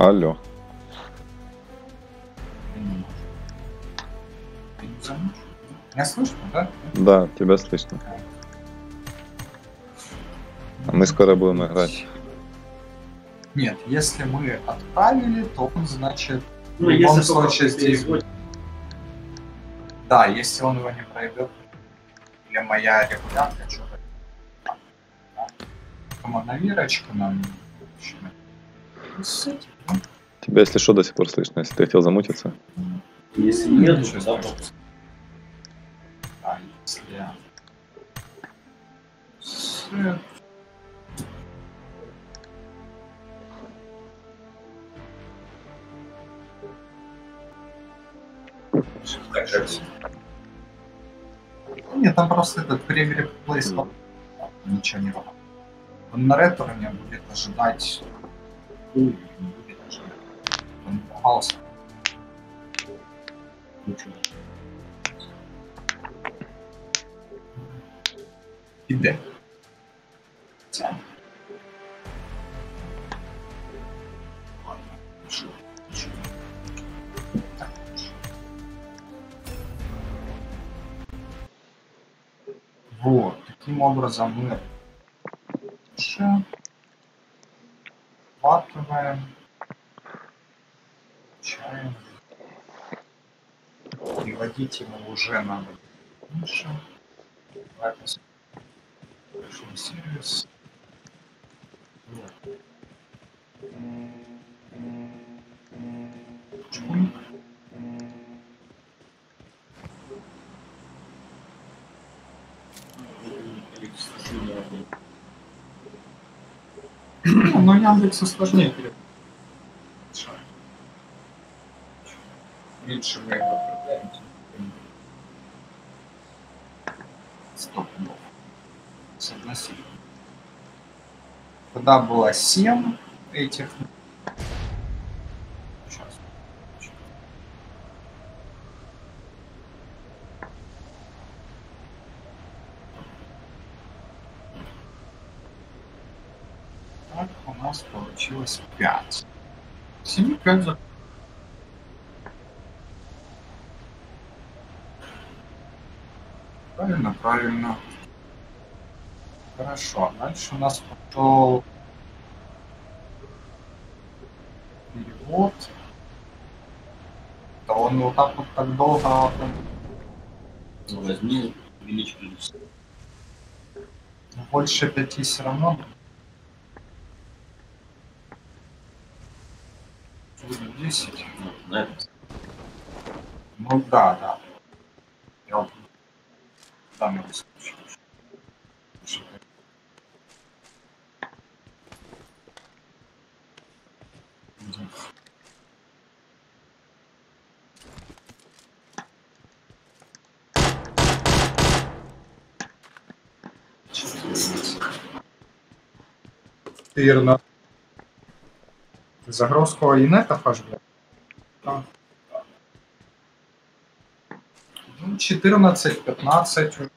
Алло. Меня слышно, да? Да, тебя слышно. А мы скоро будем играть. Нет, если мы отправили, то он, значит, Ну, в любом если случае здесь... переводит. Да, если он его не проявил, или моя регулярка что-то... Командовирочка нам... Тебя, если что, до сих пор слышно. Если ты хотел замутиться. Если нет, страшного. допуск. А, если... Как Нет, там просто этот время реплейс ничего не работает. Он на ретроне будет ожидать... ну, не будет. Он попался. ничего. Иде. Вот, таким образом мы дальше хватываем, включаем. Переводить ему уже надо. Давайте Большой сервис. Вот. Чпунь. Ну, но Яндекса сложнее переводить. Меньше мы его отправляем, Стоп, ну. Согласились. Тогда было 7 этих. Сейчас. Так, у нас получилось 5. 7 5 за... Правильно, правильно. Хорошо, дальше у нас пошел перевод. Да он вот так вот так долго... Ну, возьми, количество. Больше пяти все равно. Будет 10. Ну, на этом. Ну да, да. Я вот в данном случае. Мгм. Вірно. Загрузку інета аж блядь. Так. Ну, 14, 15 уже.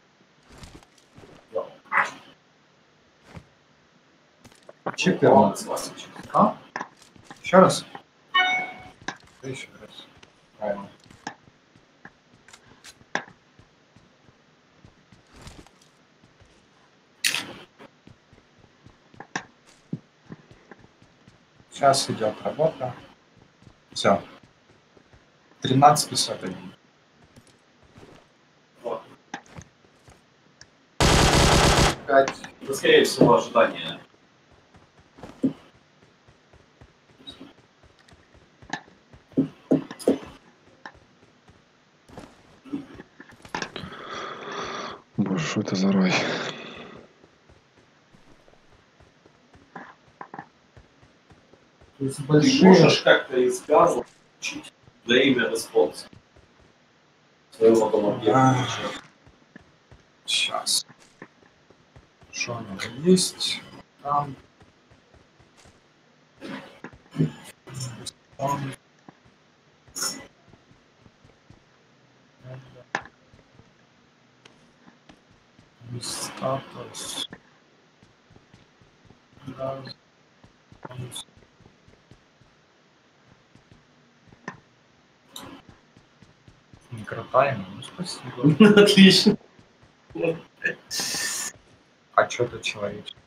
Четырнадцать. А? Еще раз? Еще раз. Правильно. Сейчас идет работа. Все. 13.51. Пять. Это, скорее всего, ожидание. Боже, что это за рай? То есть Ты большие... можешь как-то из газа получить время респонса своего дома есть там... там... статус. Микротайм ну спасибо. Отлично. Человечек?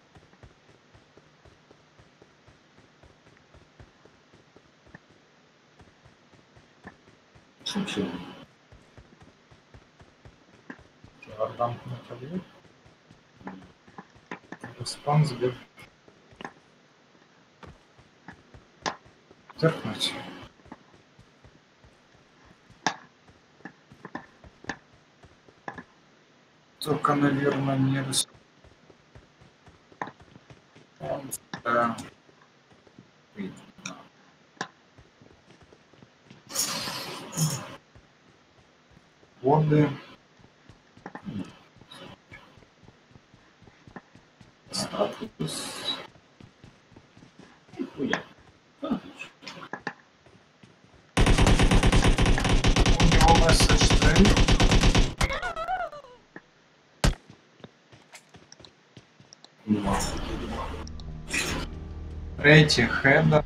Шучу. Килограмм на таблет. Спам сбил. Терпнуть. Только, наверное, не рас... Да. Выйдет, да. Воды. Статус. Нихуя. У него месседж стрим. Третий хедер.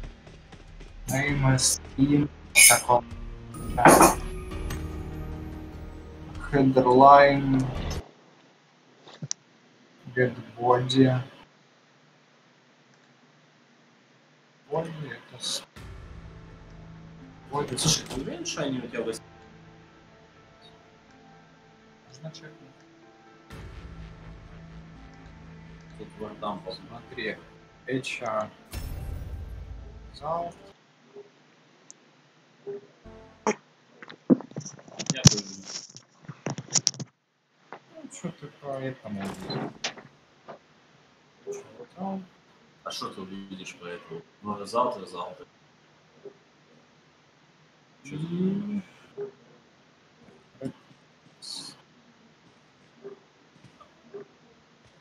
Name Steam. Такого. Headerline. Get body. Body это Body. Слушай, ты уверен, что они у тебя выс- Можно чекнуть. тут вардам посмотри. Смотри. HR. Зал. Этому? Ну, завтра, завтра. Чё за- И...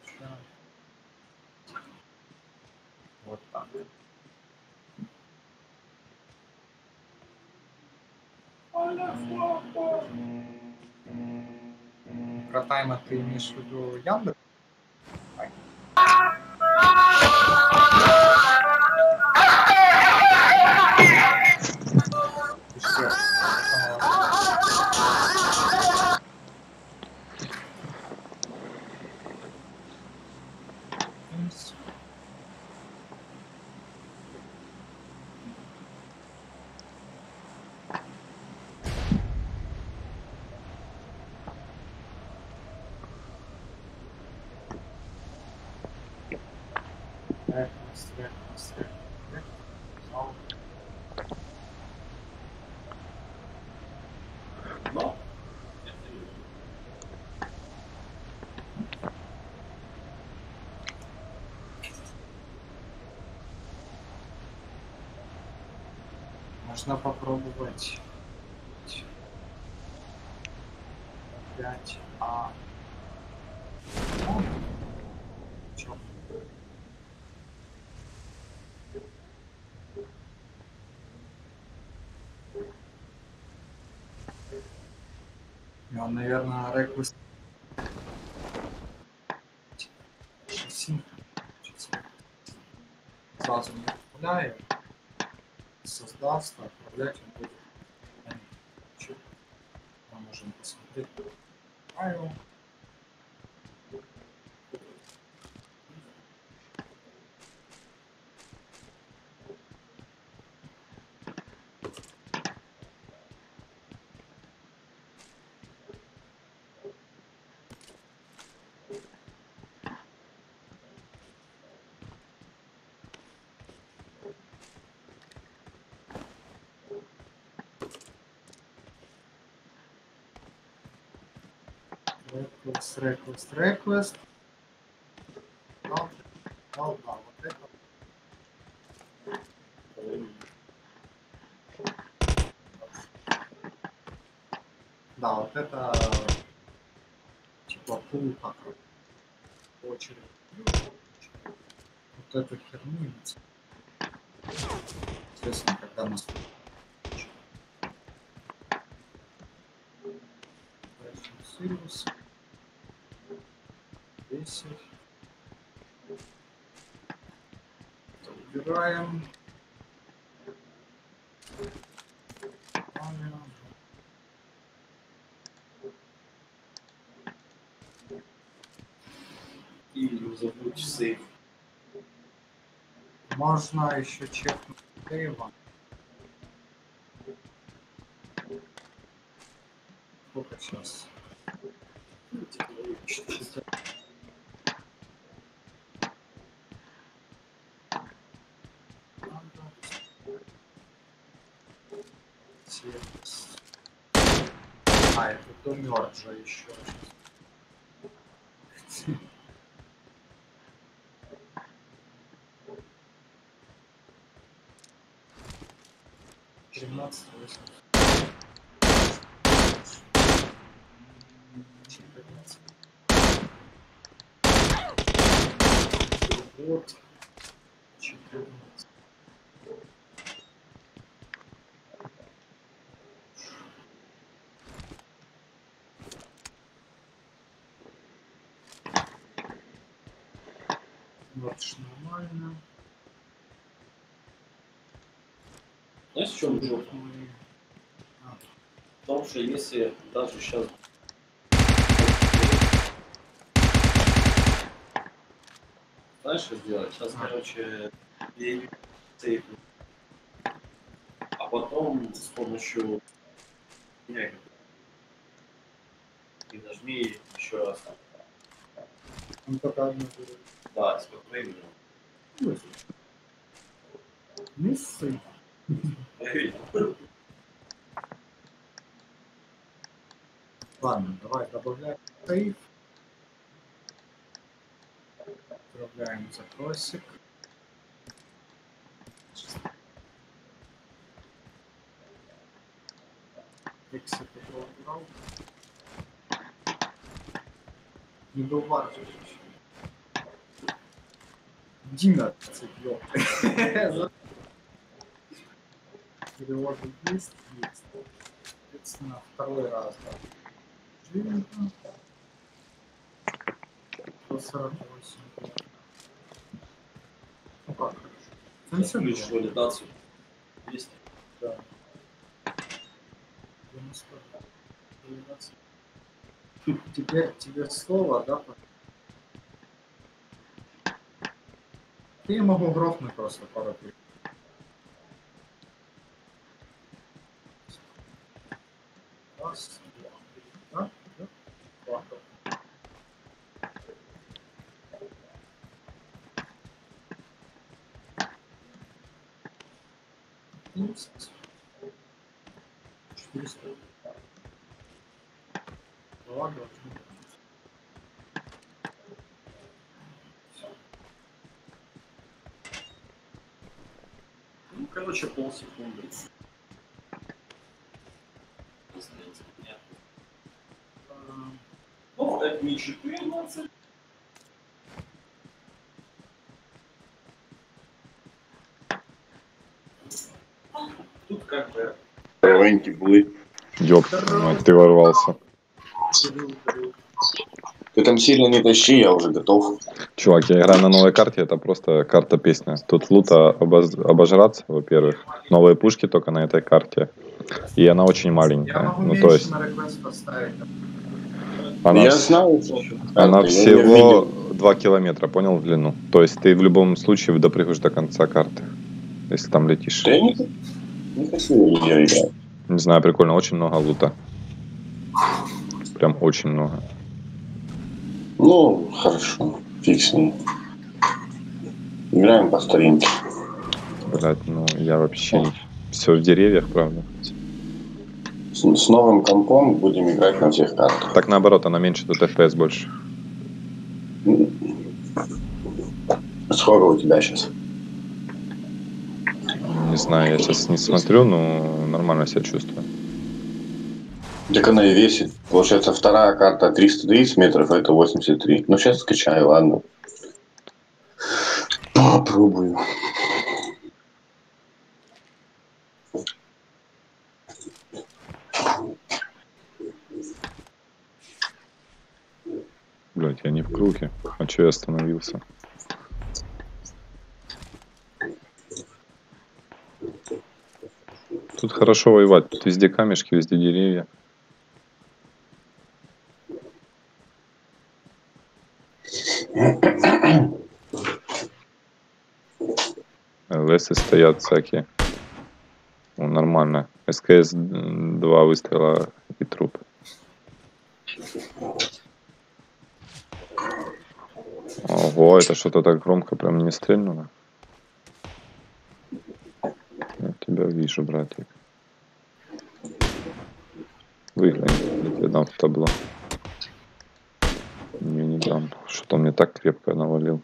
Ща. Вот так. Про тайма ты имеешь в виду Яндекс? Можно попробовать. Опять. А. Ну, он, наверное, реквест. Шасси. Сразу не отправляем создаст, отправлять он будет. А, чё? Мы можем посмотреть файл. Request, request. Да, да, да, вот это. Да, вот это типа пул как очередь. Вот эту херню. Соответственно, когда нас Дальше Вакансии. Это убираем. И ну, не забудь сейф. Можно еще чекнуть сейва. Сколько сейчас? Это то мертв же еще. Тринадцать восемь. Вот. Четырнадцать. Ж нормально. Знаешь, в чем жопа? В том, что если даже сейчас... Знаешь, что сделать? Сейчас, А. короче, сейф. А потом с помощью... И нажми еще раз. Он только одно будет. Да, все правильно. Не ссы. Ладно, давай добавляем сейф. Отправляем запросик. Эксит Не был важен. Дима, ёпта. Переводы есть? Есть. Соответственно, второй раз, да. 148. Ну как? Там все валидацию. 200. Да. 90. Теперь тебе слово, да, пожалуйста. Я могу грохнуть просто пару кликов. Раз, два, да, да, два. Тридцать. Четыреста. Два должны быть. Ну, короче, полсекунды. Ну, это не 14. Тут как бы Здоровенькі були. Ёб, мать, ты ворвался. Ты там сильно не тащи, я уже готов. Чувак, я играю на новой карте, это просто карта-песня. Тут лута обоз- обожраться, во-первых. Новые пушки только на этой карте. И она очень Я маленькая. могу Ну, то есть, она, я знаю, что она всего видел. 2 километра, понял, в длину. То есть ты в любом случае допрыгаешь до конца карты. Если там летишь. Да я не, не хочу ее играть. Не знаю, прикольно, очень много лута. Прям очень много. Ну, хорошо, ним. Играем по старинке. Блять, ну я вообще все в деревьях, правда. С, с новым компом будем играть на всех картах. Так наоборот, она меньше, тут FPS больше. Сколько у тебя сейчас? Не знаю, я сейчас не смотрю, но нормально себя чувствую. Так она и весит. Получается, вторая карта 330 метров, а это 83. Ну, сейчас скачаю, ладно. Попробую. Блять, я не в круге. А че я остановился? Тут хорошо воевать. Тут везде камешки, везде деревья. ЛС стоят всякие. Ну, нормально. СКС два выстрела и труп. Ого, это что-то так громко прям не стрельнуло. Я тебя вижу, братик. Выглянь, я дам в табло. Не, не дам. Что-то мне так крепко навалил.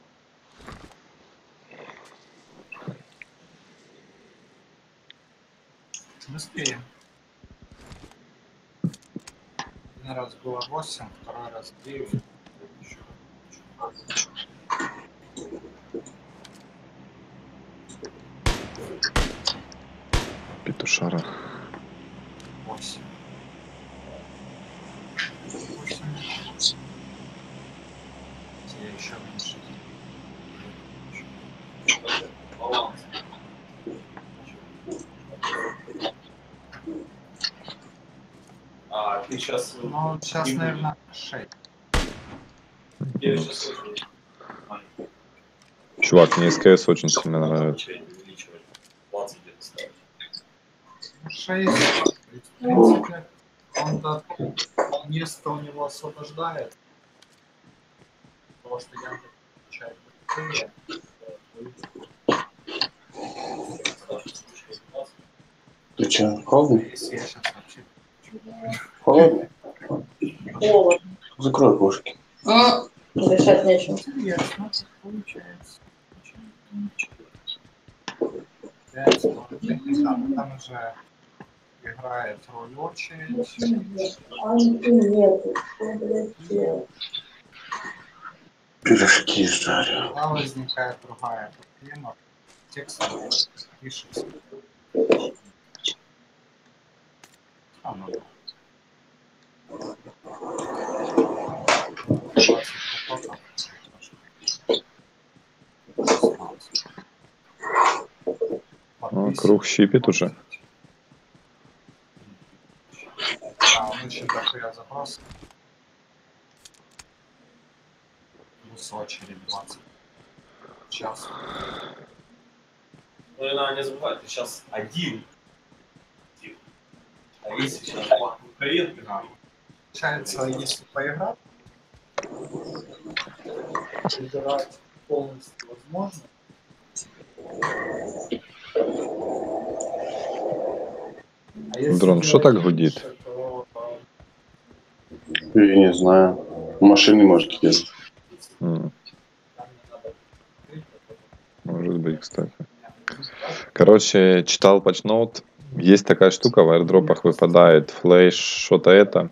Быстрее. Один раз было 8, второй раз 9. Еще. Петушара. 8. 8. Я еще меньше. Баланс. А ты сейчас... Сейчас, наверное, 6. Я сейчас Чувак, мне СКС очень сильно нравится. увеличивать. 20 где-то ставить. 6. В принципе, он до места у него освобождает. Потому что я получаю быстрее. Ты что, холодно? Если я сейчас вообще Холодно? Холод. Закрой кошки. Дышать нечем. Интересно, получается. Пять, ну, уже играет роль очередь. Пирожки жарю. Тогда возникает другая проблема. Текст пишется. А, ну да. 20 потоков. 16. О, круг щипит уже. Еще дохуя заброс. Плюс очередь 20. Час. Ну и надо не забывать, ты сейчас один. А если сейчас два конкурента, Да. Получается, если поиграть, играть полностью возможно. А Дрон, что так гудит? Я не знаю. Машины, может, есть. Может быть, кстати. Короче, читал патчноут. Есть такая штука, в аирдропах выпадает флеш, что-то это.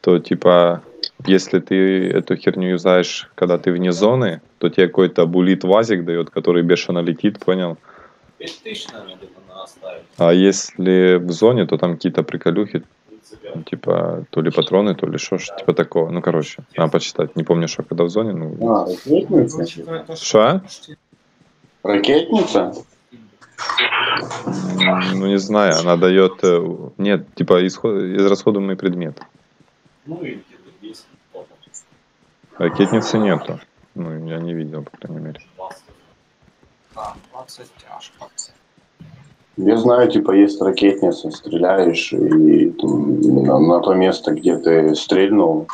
То типа, если ты эту херню юзаешь, когда ты вне зоны, то тебе какой-то булит вазик дает, который бешено летит, понял? 5 тысяч, наверное, где-то надо оставить. А если в зоне, то там какие-то приколюхи, типа, то ли патроны, то ли что, типа такого. Ну, короче, надо почитать. Не помню, что когда в зоне, ну... А, ракетница? Что почти Ракетница? Ну, не знаю, она дает... э, Нет, типа, исход... израсходуемый предмет. Ну и где-то 10 потом. Ракетницы нету. Ну, я не видел, по крайней мере. 20. да, 20 тяжко. Я знаю, типа, есть ракетница, стреляешь, и там на, на то место, где ты стрельнул,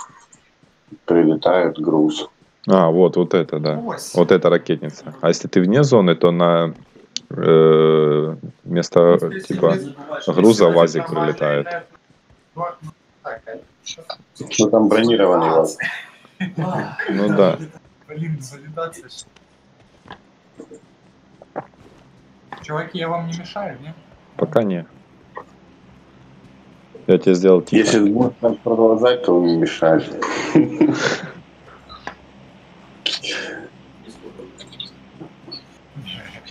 прилетает груз. А, вот, вот это, да. Восемь. Вот это ракетница. А если ты вне зоны, то на э, место, Если типа, груза ВАЗик прилетает. а Ну, там бронированный ВАЗ. ну да. Блин, что? Чуваки, я вам не мешаю, не? Пока не. Я тебе сделал тихо. Если будешь так продолжать, то не мешает.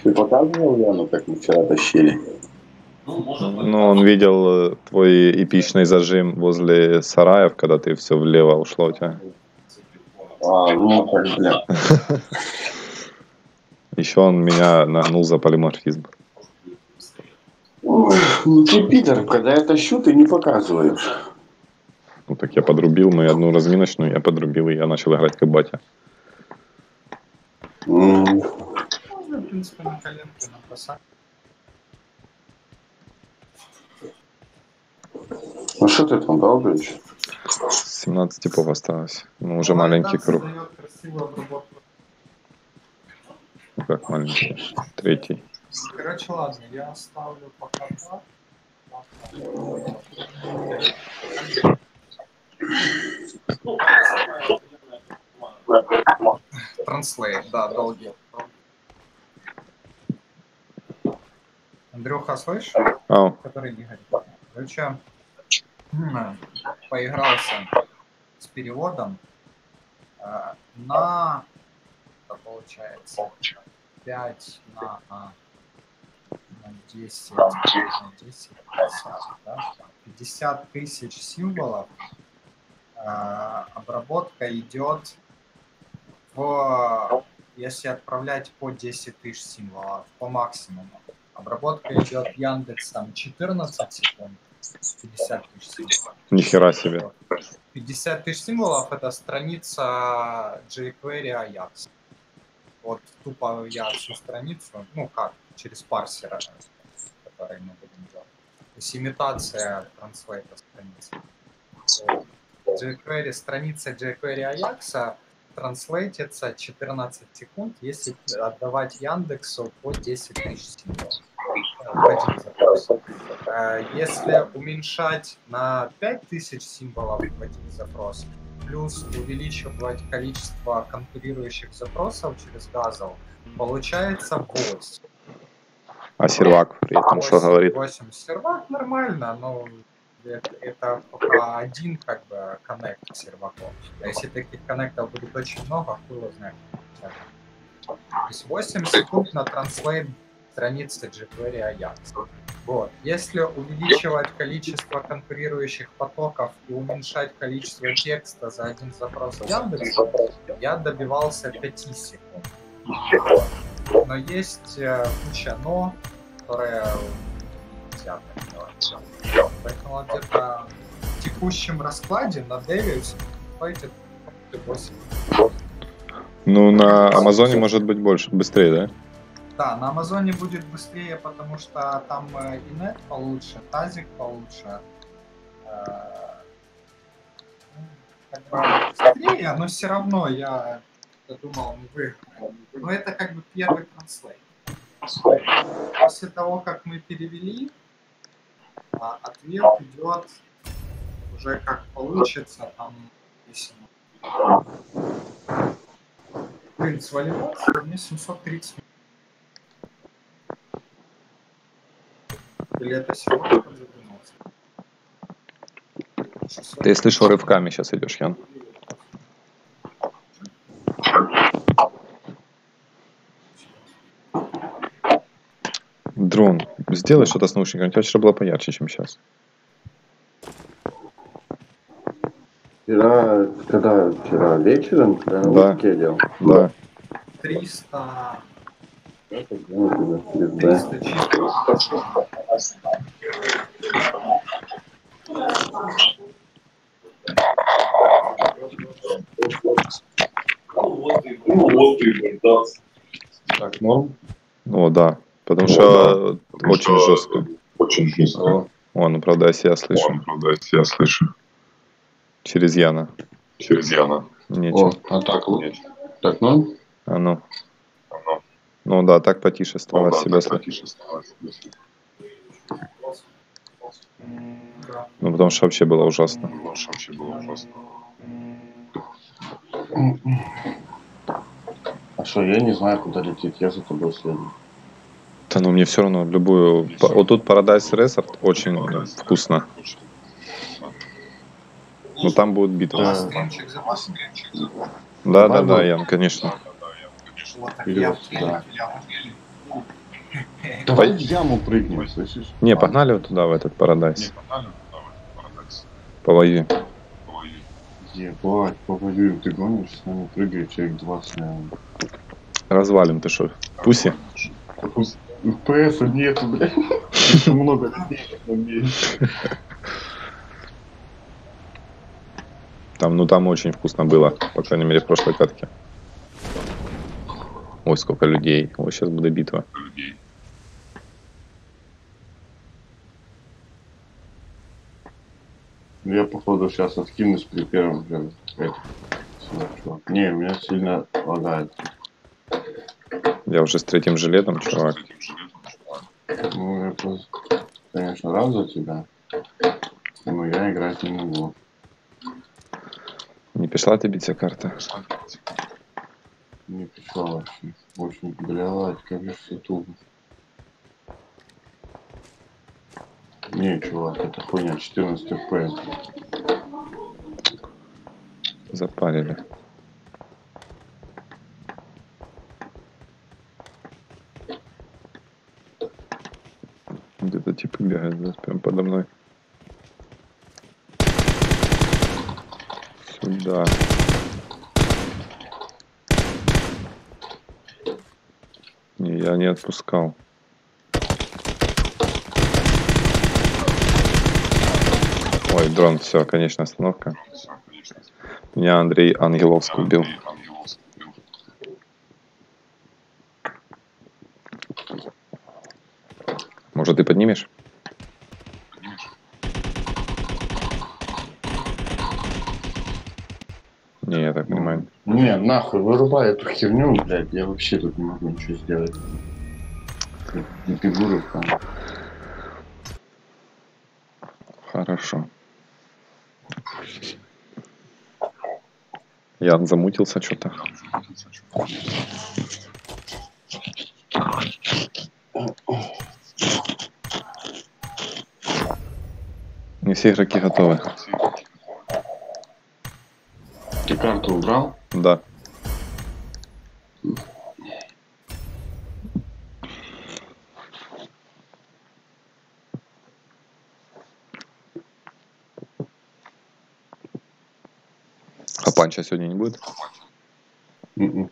Ты показывал Яну, как мы вчера тащили? Ну, Ну, он видел э, твой эпичный зажим возле сараев, когда ты все влево ушло у тебя. А, ну, как, бля. Еще он меня нагнул за полиморфизм. Ой, Ну ты пидор, когда я тащу, ты не показываешь. Ну так я подрубил мою одну разминочную, я подрубил, и я начал играть как батя. М, принципе, на коленке набросать. Ну что ты там долбишь? 17 типов осталось. Ну, уже Ну, маленький круг. красивую обработку. Ну, как маленький. Третий. Короче, ладно, я оставлю пока. Транслейт, да, долгий. Андрюха, слышишь? Ау, который Игорь. Короче, м, поигрался с переводом э, на, получается, 5 на, на 10, на 10, 50, да? 50 тысяч символов. Э, обработка идет в, если отправлять по 10 тысяч символов, по максимуму. Обработка идет Яндексом 14 секунд, 50 тысяч символов. нихера себе. 50 тысяч символов это страница jQuery Ajax. Вот тупо я всю страницу, ну как, через парсер, который мы будем делать. То есть имитация транслейта страницы. JQuery, страница jQuery Ajax транслейтится 14 секунд, если отдавать Яндексу по 10 тысяч символов. Э, Если уменьшать на 5000 символов в один запрос, плюс увеличивать количество конкурирующих запросов через Газл, получается 8. А сервак при этом что 8, говорит? 8 сервак нормально, но это, это пока один как бы коннект к серваку. А если таких коннектов будет очень много, хуй его знает. То есть 8 секунд на транслейт страницы jQuery Ajax. Вот. Если увеличивать количество конкурирующих потоков и уменьшать количество текста за один запрос в Яндексе, я добивался 5 секунд. Но есть э, куча но, которые нельзя так делать. Поэтому где-то в текущем раскладе на деве хватит 8. Ну, на Амазоне может быть больше, быстрее, да? Да, на Амазоне будет быстрее, потому что там э, и нет получше, тазик получше. Э, ну, Как бы быстрее, но все равно я думал, мы выиграем. Но это как бы первый транслейт. После того, как мы перевели, а, ответ идет уже как получится, там, если Блин, сваливаться мне 730 Или это сегодня я задумался? 600. Ты, слышал, рывками сейчас идешь, Ян. Дрон, сделай что-то с наушниками. У тебя вчера было поярче, чем сейчас. Вчера, когда вчера вечером, когда на Да. утке делал. Да. 300, Это делал тебе пизда. 300 чисто. Ну вот и, ну вот и, да. Так, норм? О, да. Потому что очень жестко. Очень жестко. О, ну правда, я себя слышу. Правда, я слышу. Через Яна. Через Яна. Нечего. О, а так, вот. так, ну? А ну. Ну да, так потише стало Ну, да, себя слышать. Ну потому что вообще было ужасно. Ну, что вообще было ужасно. А что, я не знаю, куда летит, я за тобой следую. Да ну мне все равно любую... Вот тут Paradise Resort очень вкусно. Ну там будет битва. Да, да, да, ну. Ян, конечно. Так Давай в яму прыгнем, слышишь? Не, погнали вот туда, в этот Не, Paradise. погнали туда, в этот парадокс. Повоюем. Повоюем. Ебать, повоюем, ты гонишь, с нами прыгает человек 20, наверное. Развалим, ты что? Пуси? ПС нету, блядь. Много людей. Там, ну там очень вкусно было, по крайней мере, в прошлой катке. Ой, сколько людей. Ой, сейчас будет битва. людей. Я, походу, сейчас откинусь при первом чувак. Не, меня сильно лагает. Я уже с третьим жилетом, чувак. Ну, я просто, конечно, рад за тебя. Но я играть не могу. Не пішла тобі ця карта? Не пришла вообще. Очень, блядь, все туго. Не, чувак, это хуйня, 14 FPS. Запарили. Где-то типы бегают да, прям подо мной. Сюда. Я не отпускал. Ой, дрон, все, конечная остановка. Меня Андрей Ангеловский убил. Может, ты? Поднимешь? Не, я так понимаю. Не, нахуй, вырубай эту херню, блядь, я вообще тут не могу ничего сделать. Не фигуры там. Хорошо. Ян замутился что-то. Не все игроки готовы. Все игроки. Ты карту убрал? Да. А панча сегодня не будет? Я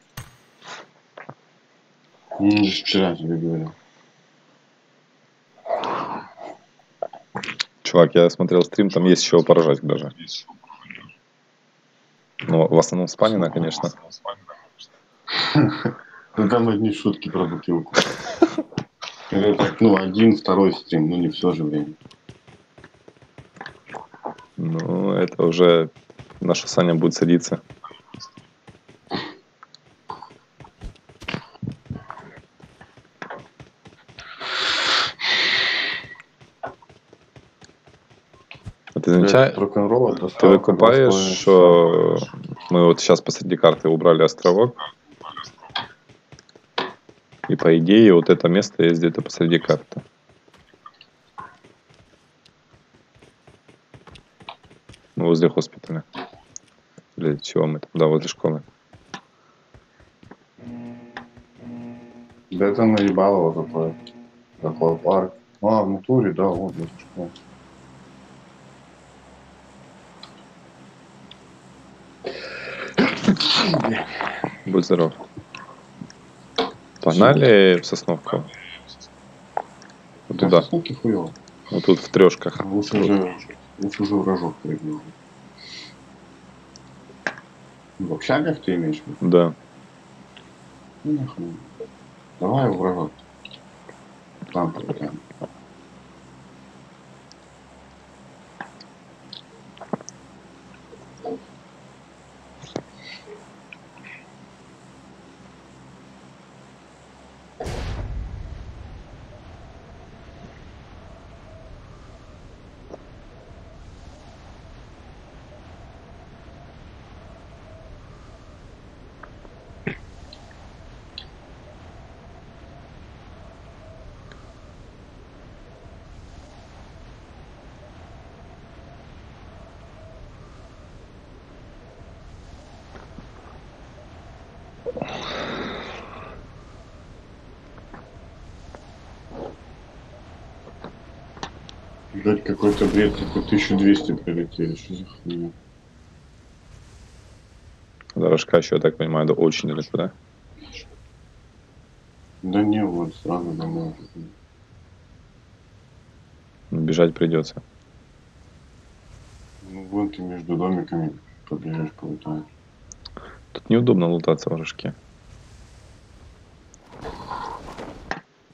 же вчера тебе говорил. Чувак, я смотрел стрим, там есть еще поражать даже. Есть. Но в основном спанина, конечно. Ну там одни шутки про бутылку. Это так, ну, один, второй стрим, ну не все же время. Ну, это уже наша Саня будет садиться. Ты замечаешь, Рок-н-ролл ты доставка, викупаєш, господи, що ми от сейчас посреди карты убрали островок, и по идее вот это место есть где-то посреди карты. Ну, возле госпиталя. Для чего мы там? Да, возле школы. Да это наебалово такое. Такой парк. А, в натуре, да, вот, вот что. Будь здоров. Погнали в Сосновку. Вот туда. Вот тут в трешках. Лучше уже, лучше уже в рожок прыгнул. В общагах ты имеешь в виду? Да. Ну, нахуй. Давай в рожок. Там прыгаем. Блять, какой-то бред, типа 1200 прилетели. Что за хуйня? Дорожка еще, я так понимаю, да очень далеко, да? Да не, вот сразу домой. Бежать придется. Ну вон ты между домиками побежишь, полутаешь. Тут неудобно лутаться в рожке.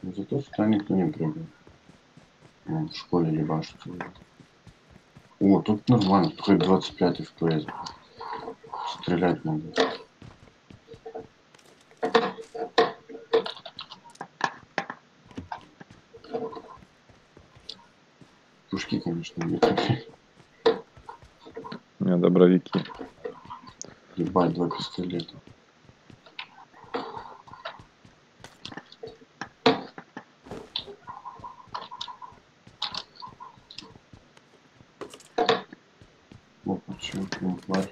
Зато сюда никто не прыгает. Ну, в школе ебашится уже. О, тут нормально, тут хоть 25 FPS. Стрелять надо. Пушки, конечно, не такие. У меня добровики. Ебать, два пистолета. Опа, чё, ну, тварь.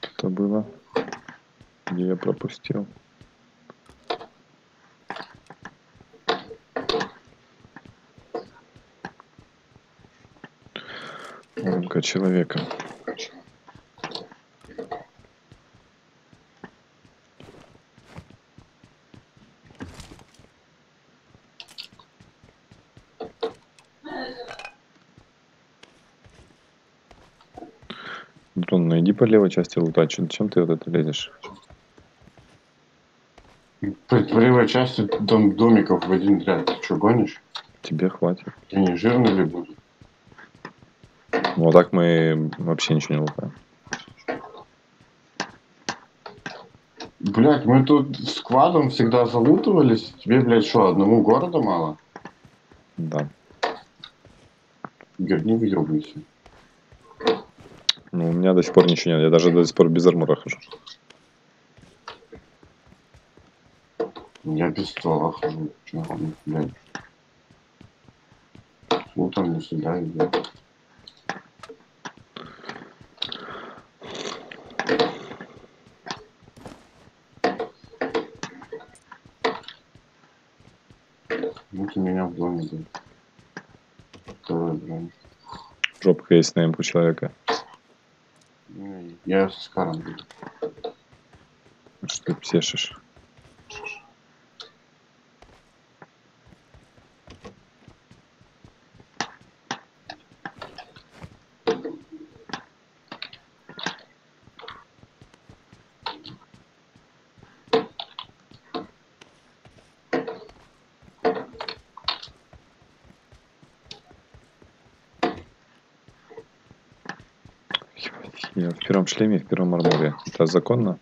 Это было. Где я пропустил. Рамка человека. Дрон, иди по левой части лутать. Чё- Чем ты вот это лезешь? По, по левой части дом, домиков в один ряд. Ты что, гонишь? Тебе хватит. Ты не жирный ли а так мы вообще ничего не лутаем. Блять, мы тут с квадом всегда залутывались. Тебе, блядь, что, одному города мало? Да. Игорь, не выебывайся. Ну, у меня до сих пор ничего нет. Я даже до сих пор без армора хожу. Я без ствола хожу. Ну, блядь. Утром не сюда иди. Вот у меня в доме был. Второй бронь. На импу человека. Я с Каром буду. Что ты псешишь? Ебать, Я в первом шлеме, в первом арморе. Это законно?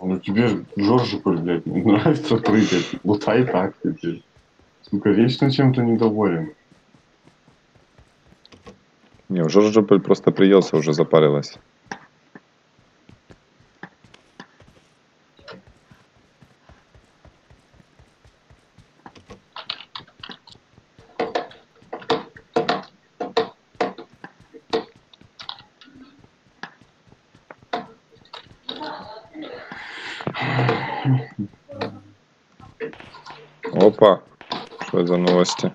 Ну тебе Жоржу, блядь, не нравится прыгать. Лутай так теперь. Сука, вечно чем-то недоволен. Не, уже Жополь просто приелся, уже запарилась. Опа, что это за новости?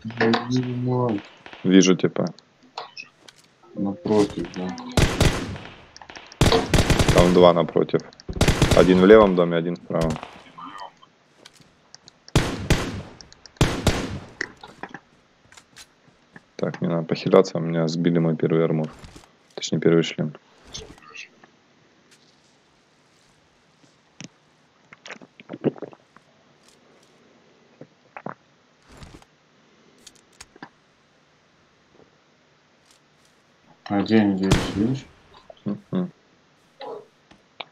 Твою мать. Вижу, типа. Напротив, да. Там два напротив. Один в левом доме, один в правом. Так, мне надо похиляться, у меня сбили мой первый армор. Точнее, первый шлем. Где они делись, видишь? Мгм.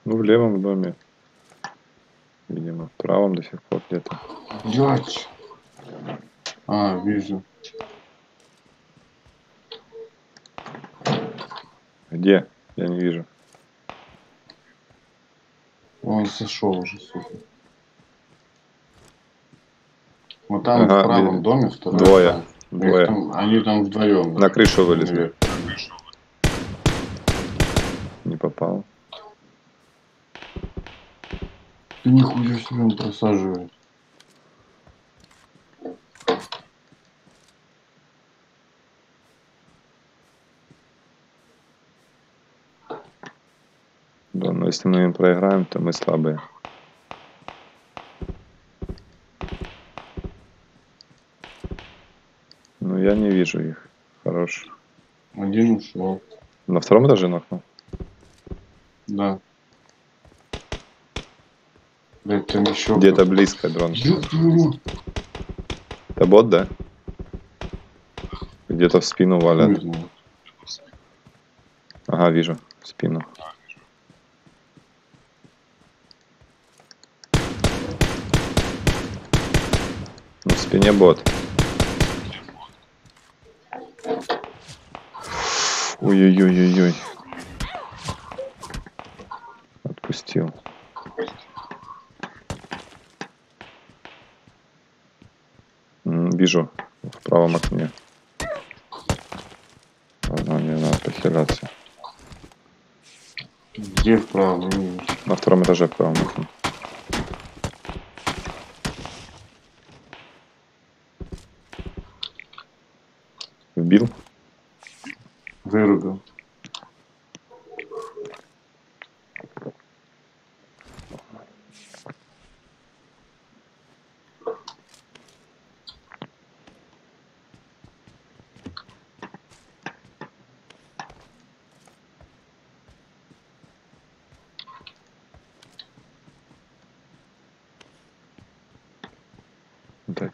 Ну, в левом доме. Видимо, в правом до сих пор где-то. Блять. А, вижу. Где? Я не вижу. Он сошел уже, сука. Вот там Ага, в правом доме второй. Двое. Двое. там- они там вдвоем. На крышу вылезли. Наверх. Не попал. Ты нихуя себе он просаживает. Да, но если мы им проиграем, то мы слабые. Ну, я не вижу их. Хорош. Один ушел. На втором этаже нахнул? Да. Блядь, там еще... Где-то близко дрон. Это бот, да? Где-то в спину валят. Ага, вижу. В спину. Ну, в спине бот. Ой-ой-ой-ой-ой. Отпустил. М, Вижу в правом окне. Ладно, мне надо похиляться. Где вправо? Ну, На втором этаже в правом окне.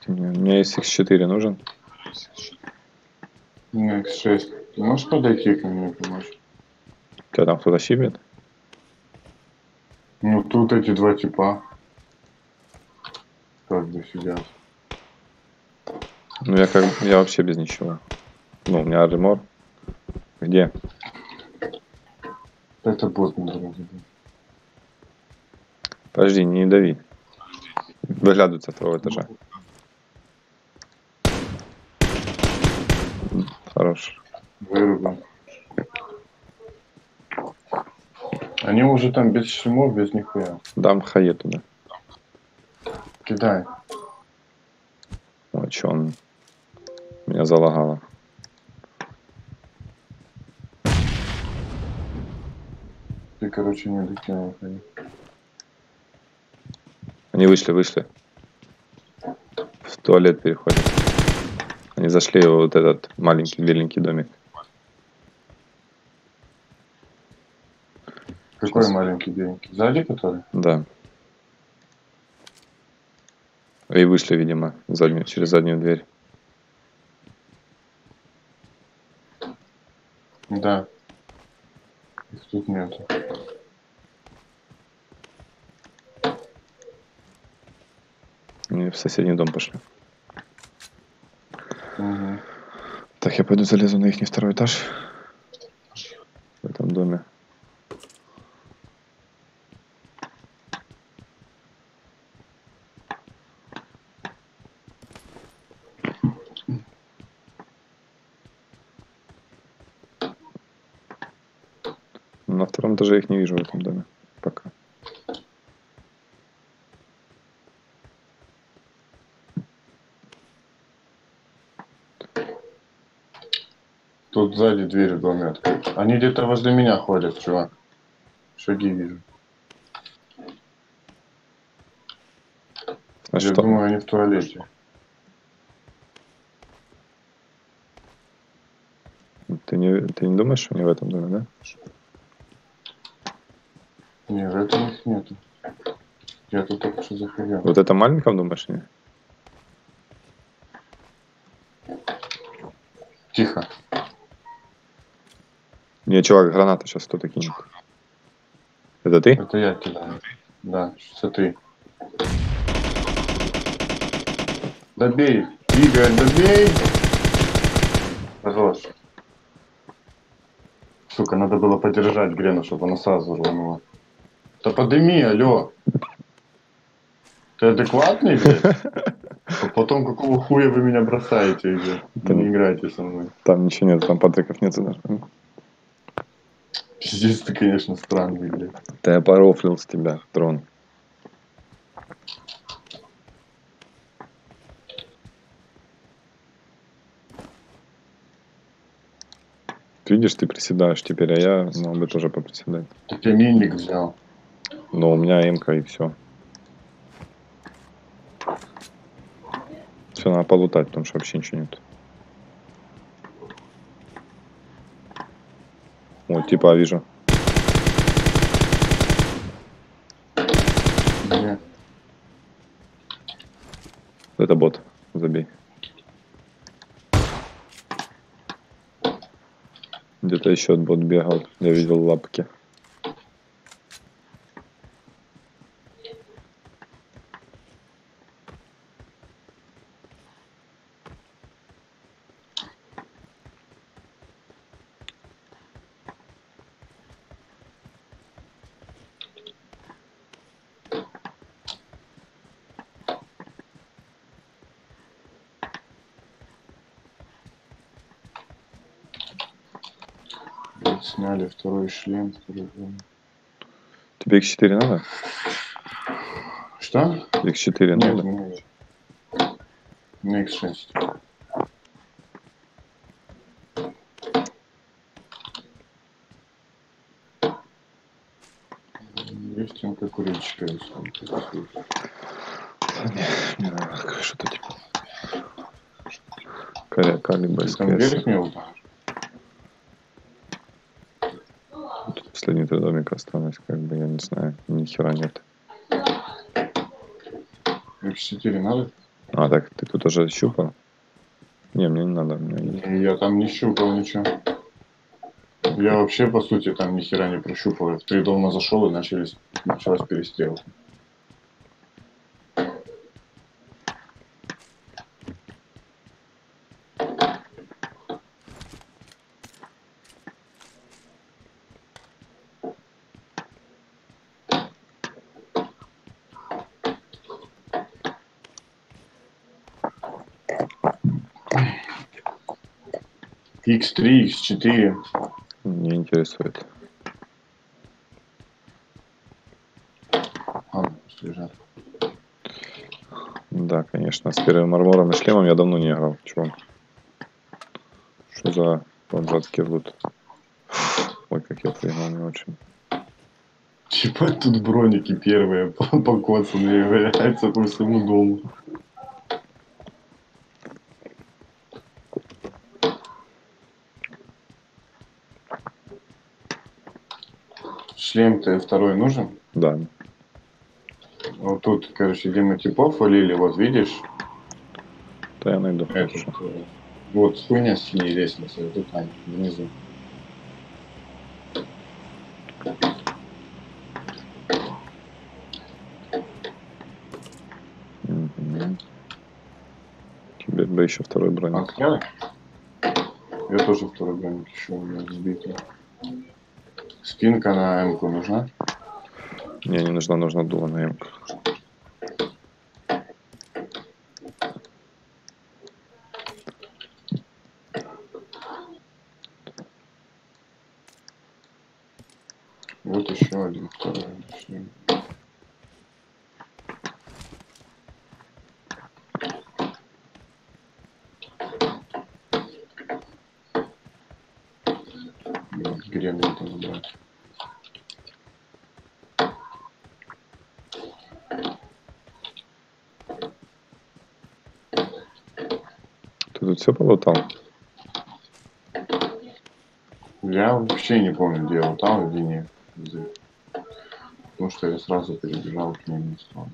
Дайте мне. Мне есть X4 нужен. У меня X6. Ты можешь подойти ко мне помочь? У тебя там кто-то щибет? Ну, тут эти два типа. Как бы сидят. Ну я как я вообще без ничего. Ну, у меня армор. Где? Это бот на дороге. был. Подожди, не дави. Выглядывают со второго этажа. Хорош. Вырубил. Они уже там без шумов, без нихуя. Дам хае туда. Кидай. Ой, чё он меня залагало. Ты, короче, не дотянул. Хай. Они вышли, вышли. В туалет переходят. Они зашли в вот этот маленький беленький домик. Какой Сейчас. маленький беленький? Сзади который? Да. И вышли, видимо, заднюю, через заднюю дверь. Да. Их тут нету. Они в соседний дом пошли. Угу. Так, я пойду залезу на их второй этаж. В этом доме. На втором этаже их не вижу в этом доме. Пока. Тут сзади дверь в доме открыта. Они где-то возле меня ходят, чувак. Шаги вижу. А Я что? думаю, они в туалете. Ты не, ты не думаешь, что они в этом доме, да? Не, в этом их нету. Я тут только что заходил. Вот это маленьком думаешь, не? Тихо. Не, чувак, граната сейчас кто-то кинет. Это ты? Это я кидаю. Да, смотри. Добей. Игорь, добей. Хорош. Сука, надо было подержать Грену, чтобы она сразу рванула. Да подыми, алло. Ты адекватный, блядь? Потом какого хуя вы меня бросаете, блядь? Не- играйте со мной. Там ничего нет, там патриков нет даже. Пиздец, ты, конечно, странный, блядь. Да я порофлил с тебя, дрон. Видишь, ты приседаешь теперь, а я мог бы тоже поприседать. Так я минник взял. Но у меня МК и все. Все, надо полутать, потому что вообще ничего нет. Вот, типа, вижу. Нет. Это бот. Забей. Где-то еще бот бегал. Я видел лапки. Шлем. Тебе X4 надо? Что? X4 Нет, надо? нет. На X6. Есть он как курильщика, если он так слышит. Не надо, что-то типа. Кали- Калибр Ты там верхнего? Тут последние три домика осталось, как бы, я не знаю, ни хера нет. X4 надо? А, так, ты тут уже щупал? Не, мне не надо, есть. Я там не щупал ничего. Я вообще, по сути, там ни хера не прощупал. Я в три дома зашел и начались, началась перестрелка. X3, X4. Не интересует. Пусть лежат. Да, конечно, с первым армором и шлемом я давно не играл. Чего? Что за бомжатский лут? Ой, как я прыгнул не очень. Типа тут броники первые покоцанные валяются по всему дому. Шлем-то второй нужен? Да. Вот тут, короче, где мы типов валили, вот видишь, То я найду. этот, э, вот хуйня с синей лестницы, вот тут они, внизу. Тебе бы еще второй броник. А, я? Я тоже второй броник еще у меня сбитый. Спинка на М-ку нужна? Не, не нужна, нужна дула на М. Вот еще один второй шлем. Вот, Грем надо забрать. Ты тут все полутал? Я вообще не помню, где он там, где нет. Потому что я сразу перебежал к ним стал.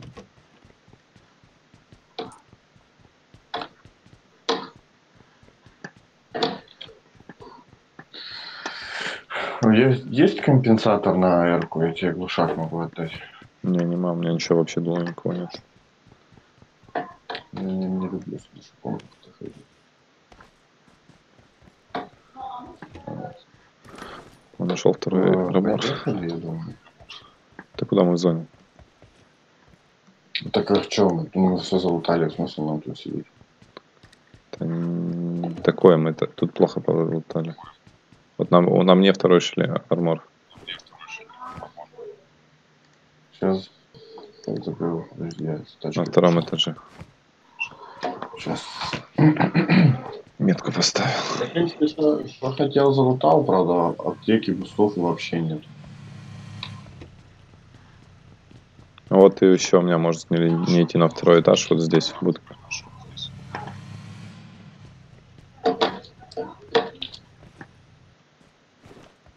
Ну, Есть, есть компенсатор на эрку, я тебе глушак могу отдать. Не, не мам, у меня ничего вообще дула никого нет. Я не, не люблю с глушаком заходить. Он нашел я думаю. Ты куда мы в зоне? Так а что мы? Мы все залутали, в смысле нам тут сидеть? Н- такое мы т- тут плохо полутали. Вот нам, на мне второй шлем армор. Сейчас. Я закрыл, подожди, я На втором этаже. Сейчас. Я, в принципе, что, что хотел, залутал, правда, аптеки, бустов вообще нет. Вот и еще у меня может не, не идти на второй этаж, вот здесь будка.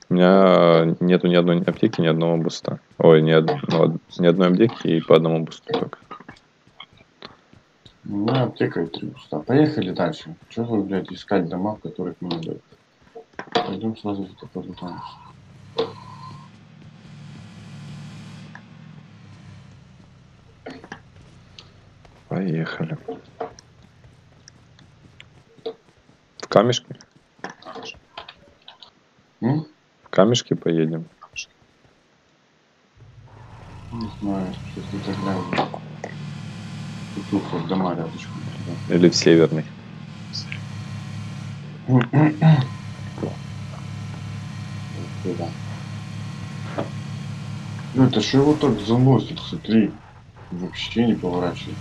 У меня нету ни одной аптеки, ни одного буста. Ой, ни, од- ну, од- ни одной аптеки и по одному бусту меня аптека и три уста. Поехали дальше. Что вы, блядь, искать дома, в которых мы надо? Пойдем сразу где-то полутаемся. Поехали. В камешки? М? В камешки поедем. Не знаю, где-то гляну. Тут, вот дома рядышком. да. Или в северный. Ну это что его так заносит, смотри. Вообще не поворачивает.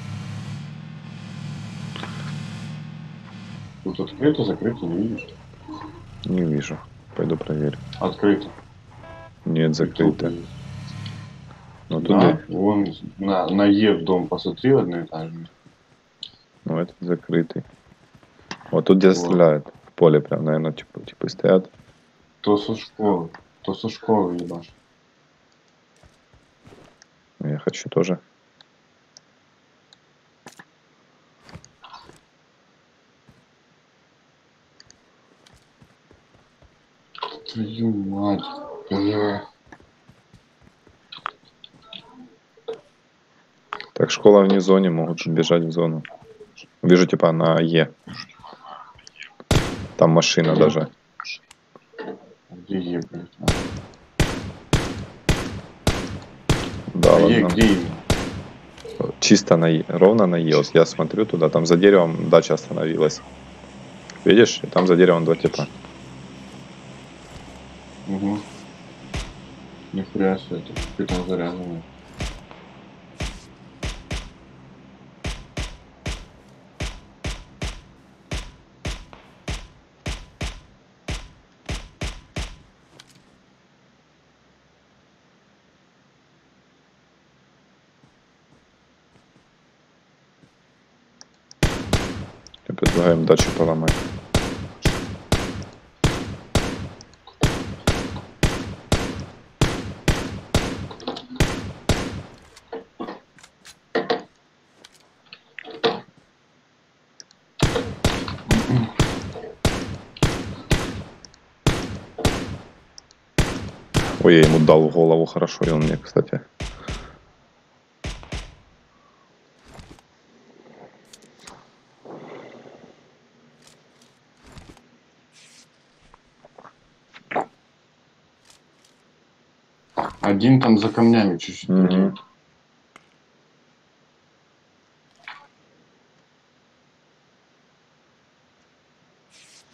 Тут открыто, закрыто, не видишь? Не вижу. Пойду проверю. Открыто. Нет, И тут Ну Да, туда. вон на, на Е в дом посмотри одноэтажный. Ну этот закрытый. Вот тут где Вот. стреляют. В поле прям, наверное, типа, типа стоят. То со школы, то со школы ебашь. Я хочу тоже. Твою мать. Бля. Так, школа вне зоне, могут бежать в зону. Вижу, типа, на Е. Там машина Е? даже. Где Е, блядь? Да, А Е ладно. где именно? Чисто на Е. Ровно на Е. Вот я смотрю туда, там за деревом дача остановилась. Видишь? И там за деревом два типа. Угу. Нихуя себе, это ты там заряженный. Им дачу поломать. Ой, я ему дал в голову хорошо, и он мне, кстати. один там за камнями чуть-чуть. Mm-hmm.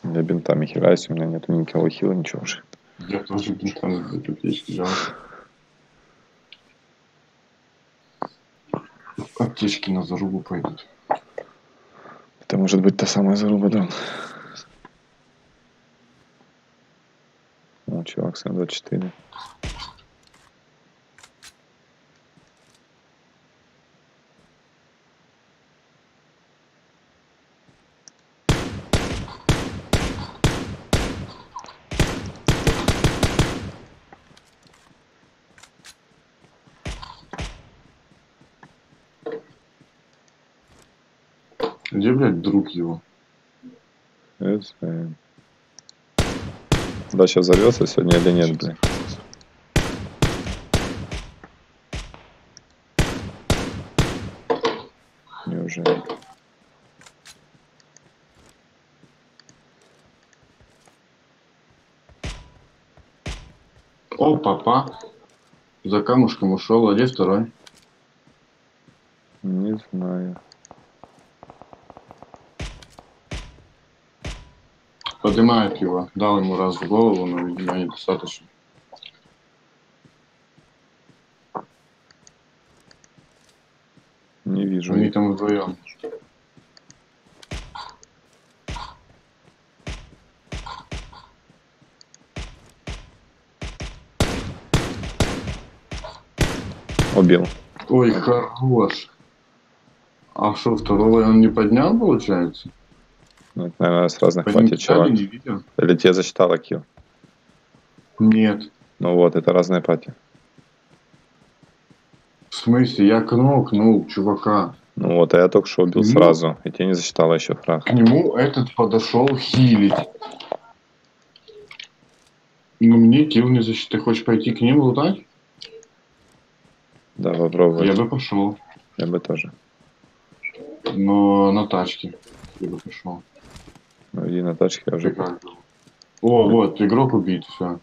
Я бинтами хиляюсь, у меня нету никакого хила, ничего уже. Я тоже бинтами аптечки взял. Аптечки на зарубу пойдут. Это может быть та самая заруба, да? Ну, чувак, 724. Друг его? Это, э, Дача взорвется сегодня или нет, блин? Неужели? О, папа. За камушком ушел, а где второй? Не знаю. Поднимает его. Дал ему раз в голову, но, видимо, недостаточно. Не вижу. Они там вдвоем. Убил. Ой, хорош. А что, второго он не поднял, получается? Ну, это, наверное, с разных По пати, чувак. не видел? Или тебе засчитала килл? Нет. Ну вот, это разные пати. В смысле, я кнопкнул чувака. Ну вот, а я только что убил Ну. сразу, и тебе не засчитала еще фраг. К нему этот подошел хилить. Ну, мне килл не защитит. Ты хочешь пойти к ним лутать? Да, попробуй. Я бы пошел. Я бы тоже. Но на тачке. Я бы пошел. Ну, иди на тачке, я уже... О, вот, игрок убит, все.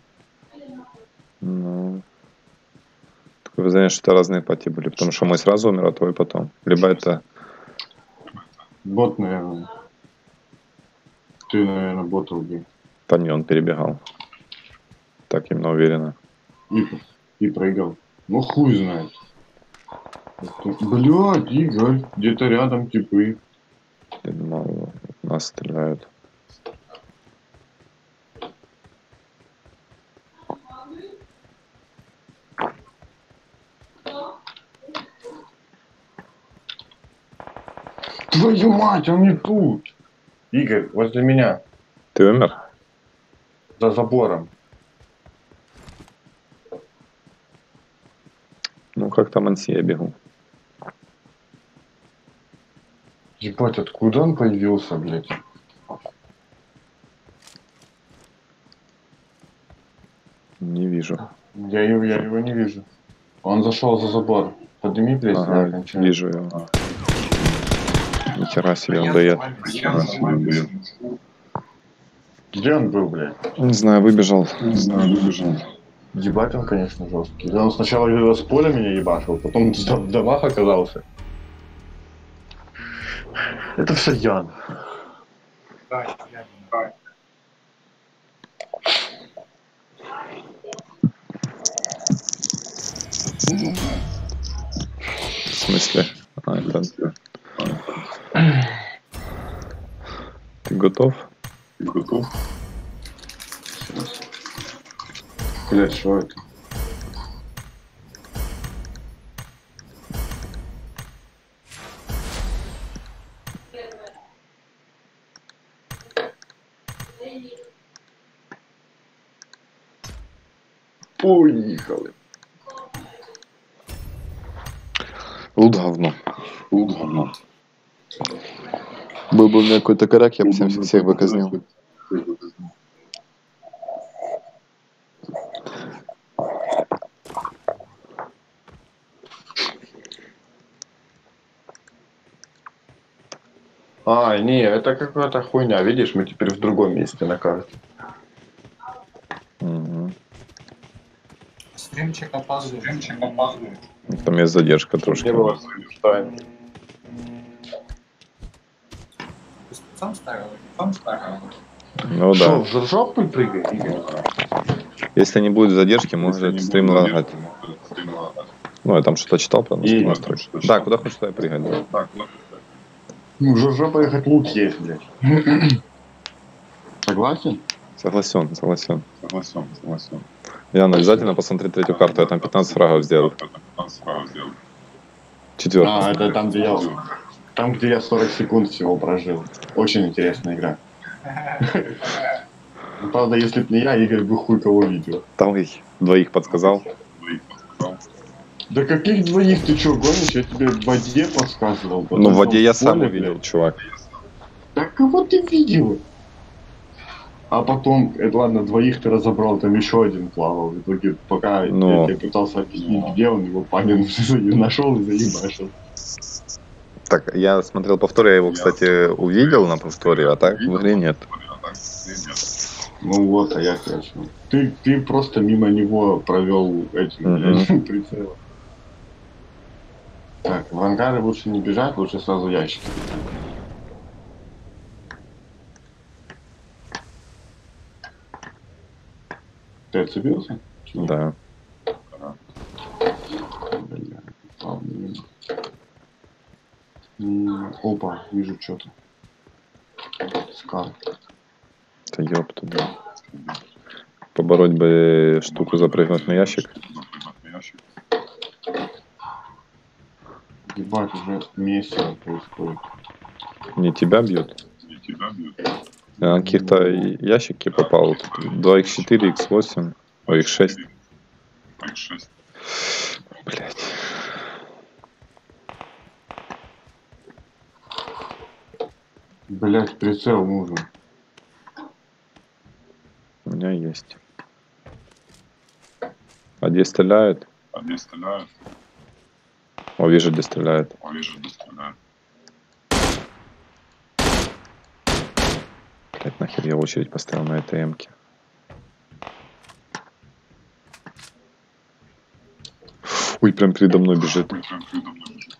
Ну... Такое вызнание, что это разные пати были, потому что мой сразу умер, а твой потом. Либо это... Бот, наверное. Ты, наверное, бота убил. По не он перебегал. Так именно уверенно. И, и проиграл. Ну, хуй знает. Блядь, Игорь, где-то рядом типы. Я думал, нас стреляют. Твою мать, он не тут. Игорь, возле меня, Ты умер? за забором. Ну, как там Анси, я бегу. Ебать, откуда он появился, блядь? Не вижу. Я его, я его не вижу. Он зашел за забор. Подними, блядь, Ага, вижу его. Нихера себе, он дает. Где он был, блядь? Не знаю, выбежал. Не знаю, выбежал. Ебать он, конечно, жесткий. Он сначала видел с поля меня ебашил, потом в дом- в домах оказался. Это все Ян. Да, я. В смысле? А, это... Ты готов? Ты готов? Блядь, что это? Поїхали. Лут говно. Лут говно. Был бы у меня какой-то коряк, я бы всем всех бы казнил. А, не, это какая-то хуйня. Видишь, мы теперь в другом месте на карте. Мгм. Стримчик опаздывает. Стримчик опаздывает. Там есть задержка трошки. Не было тайны. Ты сам ставил? Сам ставил? Ну Что, да. в жопу прыгай, Игорь? Если не будет задержки, может стрим лагать. Ну, я там что-то читал про И- настройки. Да, читал. куда хочешь, туда и прыгать. да. Так, ну, Ну, в жопу ехать лут есть, блядь. Согласен? Согласен, согласен. согласен, согласен. Ян, обязательно посмотри третью карту, я там 15 фрагов сделал. Это 15 фраг сделал. Четвертую. А, это там, где я, там, где я 40 секунд всего прожил. Очень интересная игра. Ну, Правда, если б не я, Игорь бы хуй кого видел. Там их двоих подсказал. Да каких двоих ты чё гонишь? Я тебе в воде подсказывал. Ну, в воде я сам увидел, чувак. Да кого ты видел? А потом, это ладно, двоих ты разобрал, там еще один плавал. В итоге, пока Но. я тебе пытался объяснить, где он, его панин нашел и заебашил. Так, я смотрел повтор, я его, кстати, увидел на повторе, а так в игре нет. Ну вот, а я короче. Ты, ты просто мимо него провел этим Мгм. прицелом. Так, в ангары лучше не бежать, лучше сразу ящики. Ты отцепился? Да. Бля, ладно, не знаю. М, Опа, вижу что-то. Скар. Да ёпта, да. Побороть бы штуку запрыгнуть на ящик. Ебать, уже месяц происходит. Не тебя бьют. И тебя бьют. На каких-то ящики попал. 2x4, x8, ой, x6. X6. Блять. Блять, прицел нужен. У меня есть. А где стреляют? А где стреляют? О, вижу, где стреляют. О, вижу, где стреляют. Блять, нахер я очередь поставил на этой эмке. Ой, прям передо мной бежит. Ой, прям передо мной бежит.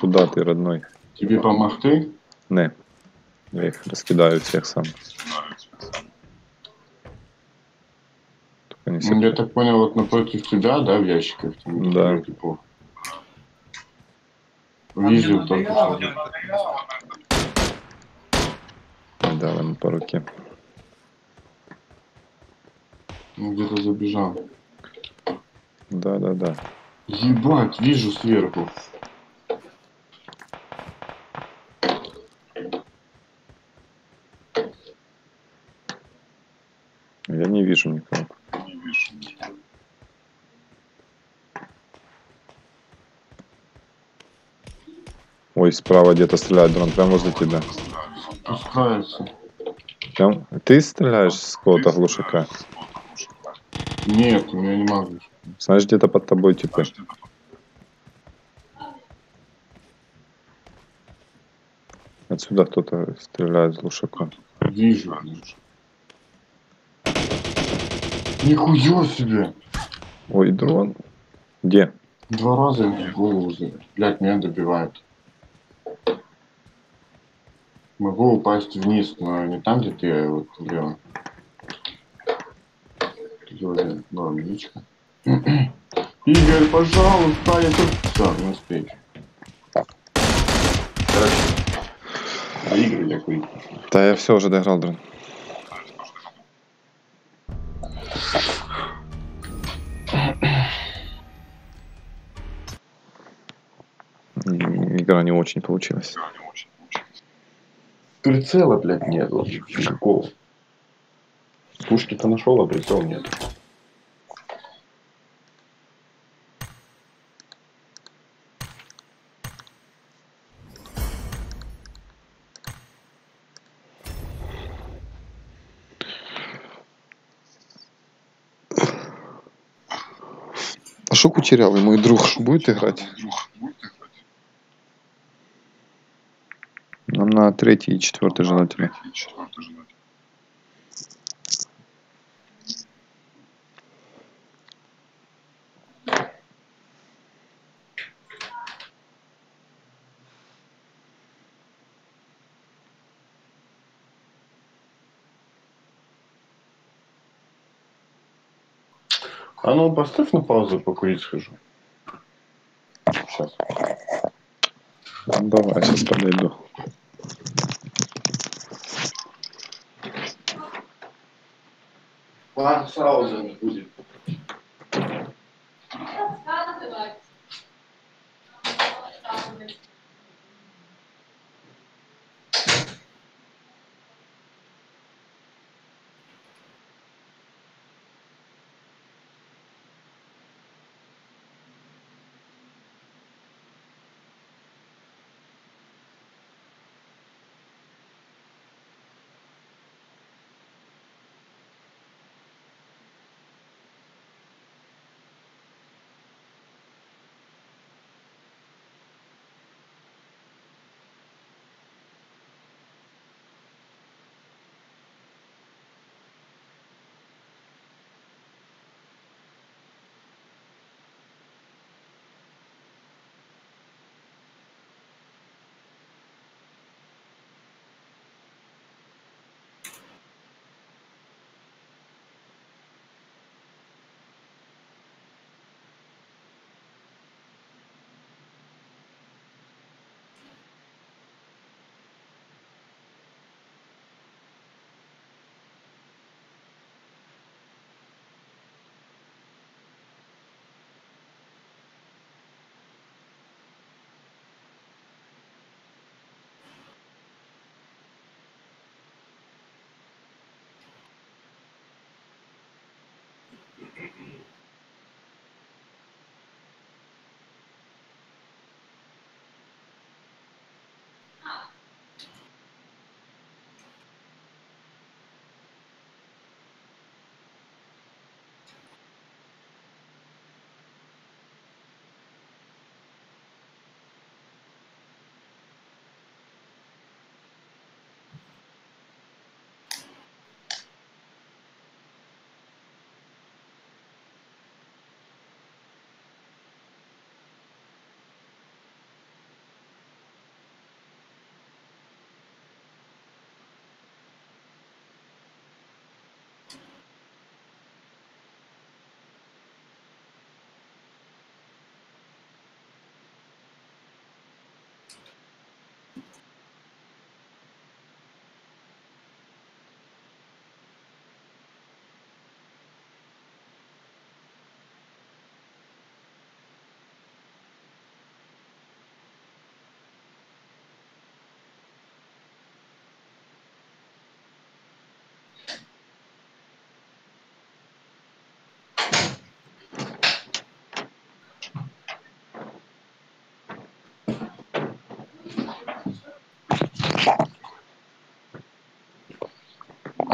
Куда ты, родной? Тебе помогти? Не. Я их раскидаю всех сам. Ну, я так понял, вот напротив тебя, да, в ящиках? там, Да. Типа. Вижу только что. Дал ему по руке. Ну, где-то забежал. Да, да, да. Ебать, вижу сверху. Я не вижу никого. Не вижу никого. Справа где-то стреляет дрон, прям возле тебя. Спускается. Прям... Ты стреляешь с какого-то глушака? Нет, у меня не могу. Знаешь, где-то под тобой типа. Отсюда кто-то стреляет с глушаком. Вижу. Нихуя себе! Ой, дрон. Где? Два раза в голову. Блядь, меня добивает. Могу упасть вниз, но не там, где ты, а вот влево. Вроде нормичка. Игорь, пожалуйста, я тут... Все, не успею. Короче, а игры я курить. Да я все уже доиграл дрон. М, Игра не очень получилась. Прицела, блядь, нет вообще никакого. Пушки-то нашел, а прицел нет. А что Кучерявый, мой друг, будет играть? Нам на третий и четвертый желательно. Третий и четвертый желательно. А ну, поставь на паузу, покурить схожу. Сейчас. Давай, сейчас подойду. Ладно, сразу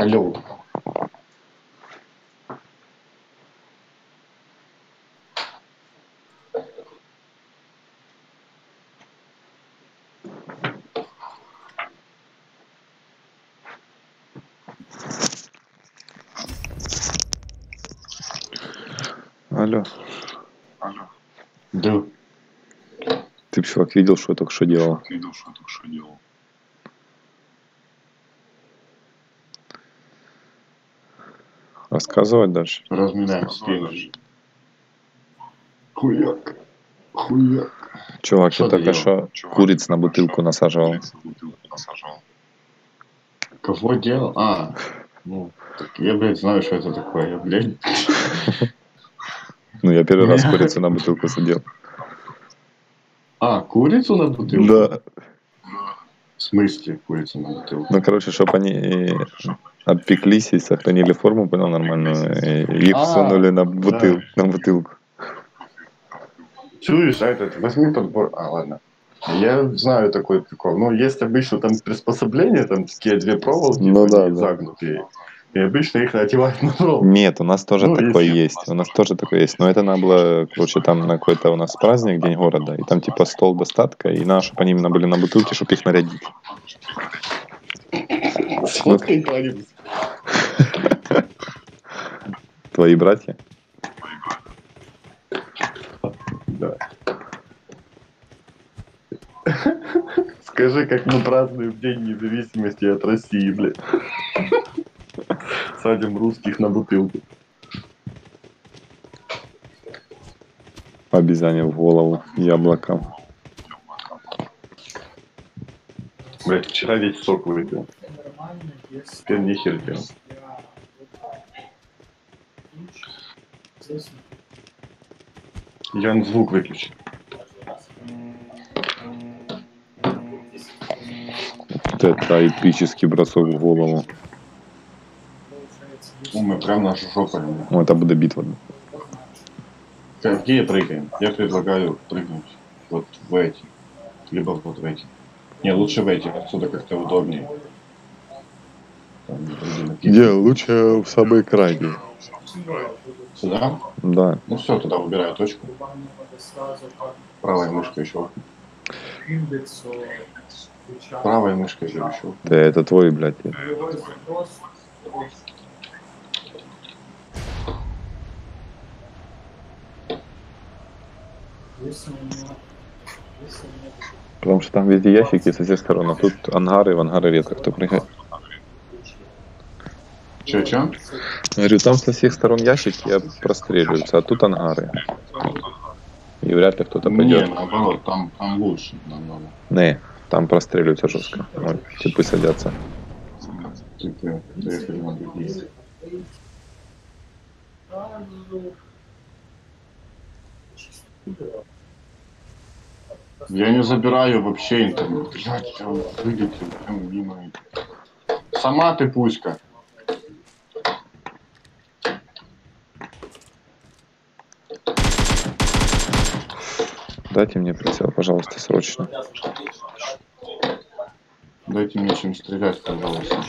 Алло. Алло. Алло, Да. Ты, чувак, видел, что я только что делал? видел, что я только что делал? Рассказывать дальше? Разминаем спину. Хуяк. Хуяк. Чувак, Что я ты только что куриц на бутылку что насаживал. куриц на бутылку насаживал. Кого делал? А, ну, так я, блядь, знаю, что это такое. Я, блядь, Ну, я первый раз курицу на бутылку садил. А, курицу на бутылку? Да. В смысле курицу на бутылку? Ну, короче, чтобы они отпеклись и сохранили форму, понял, нормальную, и их А, сунули на, бутыл, на бутылку. Чуешь, а этот, возьми подбор. А, ладно. Я знаю такой прикол. Ну, есть обычно там приспособления, там такие две проволоки Ну да, загнутые. И обычно их надевают на проволоку. Нет, у нас тоже Ну, такое если- есть. У нас тоже такое есть. Но это надо было, короче, там на какой-то у нас праздник, День города, и там типа стол достатка, и чтобы они именно были на бутылке, чтобы их нарядить. Сфоткай кто-нибудь. Твои братья? Да. Скажи, как мы празднуем День независимости от России, блядь. Садим русских на бутылку. Обезьяне в голову, яблоком. Блядь, вчера весь сок выпил. Теперь нехер делать. Ян звук выключи. Вот это эпический бросок в голову. Ну, мы прям нашу жопу. Ну, это будет битва. Какие прыгаем? Я предлагаю прыгнуть вот в эти. Либо вот в эти. Не, лучше в эти, отсюда как-то удобнее. Написано. лучше в самой крайней. Сюда? Да. Ну все, туда выбираю точку. Правой мышкой еще. Правой мышкой еще. Да, это твой, блядь. Потому что там везде ящики со всех сторон, а тут ангары, в ангары редко кто прыгает. Че, че? Говорю, там со всех сторон ящики простреливаются, а тут ангары. И вряд ли кто-то Не, пойдет. наоборот, там, там лучше намного. Не, там простреливаются жестко. Вот, типы садятся. Я не забираю вообще интернет. Я вылетел прям мимо. Сама ты пуська. Дайте мне прицел, пожалуйста, срочно. Дайте мне чем стрелять, пожалуйста.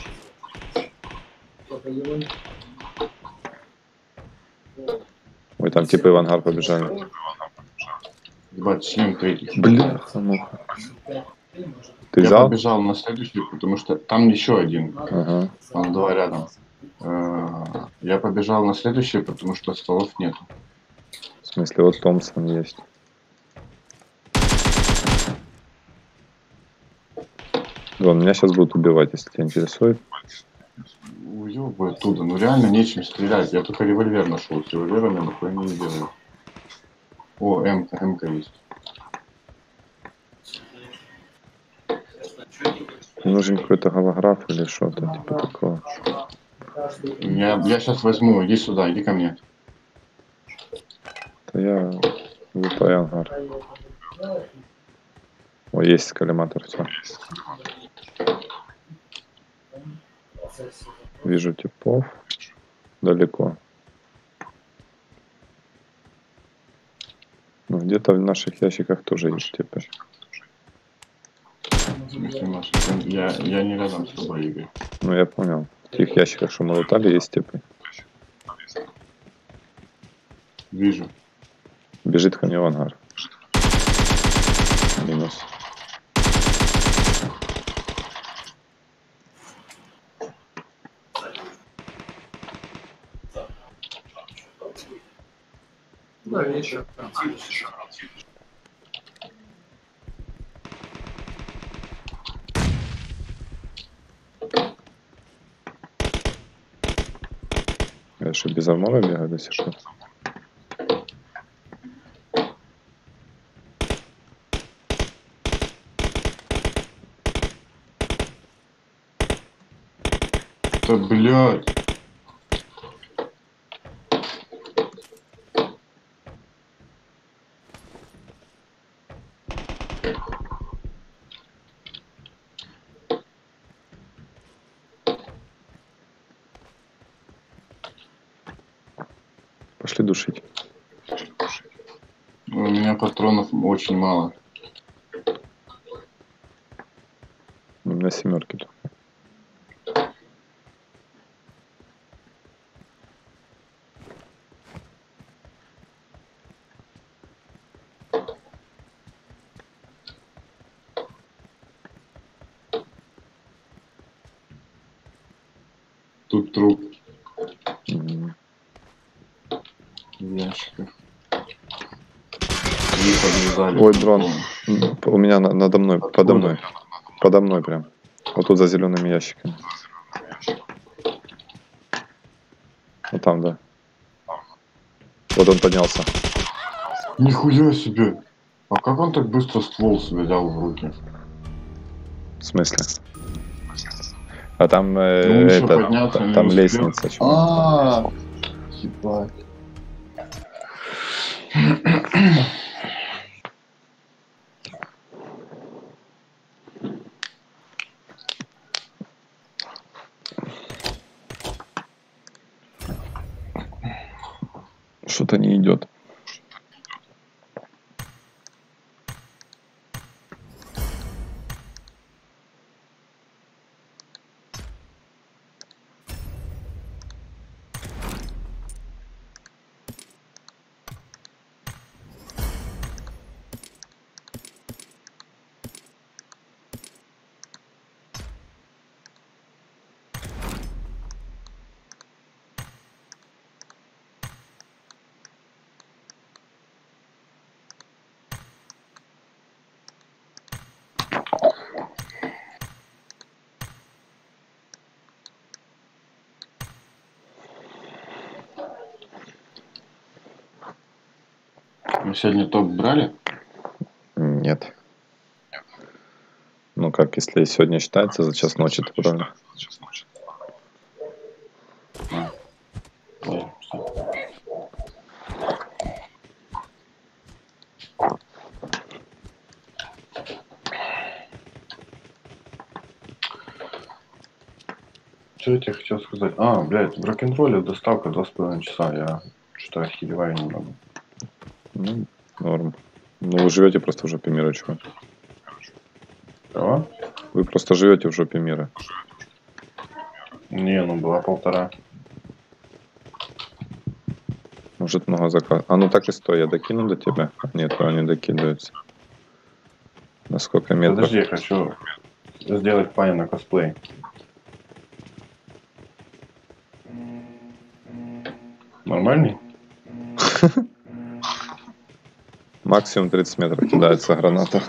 Ой, там типы в ангар побежали. Ебать, член третий. Бляха, муха. Ты я взял? побежал на следующий, потому что там еще один. Ага. Там два рядом. Э, Я побежал на следующий, потому что столов нет. В смысле, вот Томпсон есть. Вон, меня сейчас будут убивать, если тебя интересует. Уебай оттуда. Ну реально нечем стрелять. Я только револьвер нашел. С револьвером я нахуй не делаю. О, М-ка, М-ка есть. Нужен какой-то голограф или что-то типа такого. Я, я сейчас возьму. Иди сюда, иди ко мне. То я лутаю ангар. О, есть коллиматор, все. Вижу типов. Далеко. Ну, где-то в наших ящиках тоже есть типы. Я, я не рядом с тобой, Игорь. Ну, я понял. В тех ящиках, что мы лутали, есть типы. Вижу. Бежит ко мне в ангар. Минус. Да, вечер. Я что, без армора бегаю сих пор? Да блядь. Пошли душить. У меня патронов очень мало. У меня семерки. тут. Тут труп М, в ящиках. И Ой, дрон. У меня на- надо мной, подо мной. Подо мной прям. Вот тут за зелеными ящиками. Вот там, да. Вот он поднялся. Нихуя себе. А как он так быстро ствол себе взял в руки? В смысле? А там э, Ну, это, там успел. лестница. чё. А, ебать. Что-то не идет. Мы сегодня топ брали? Нет. Ну как, если сегодня считается за час ночи. Да, всё. Что я тебе хотел сказать? А, блядь, в рок-н-ролле доставка 2,5 часа. Я что-то охереваю немного. Ну, норм. Ну, вы живете просто в жопе мира, чего? Чего? Вы просто живете в жопе мира. Не, ну была полтора. Может, много заказ. А ну так и стой, я докину до тебя? Нет, они докидываются. На сколько метров? Подожди, я хочу сделать пани на косплей. Нормальный? Максимум 30 метров кидается граната.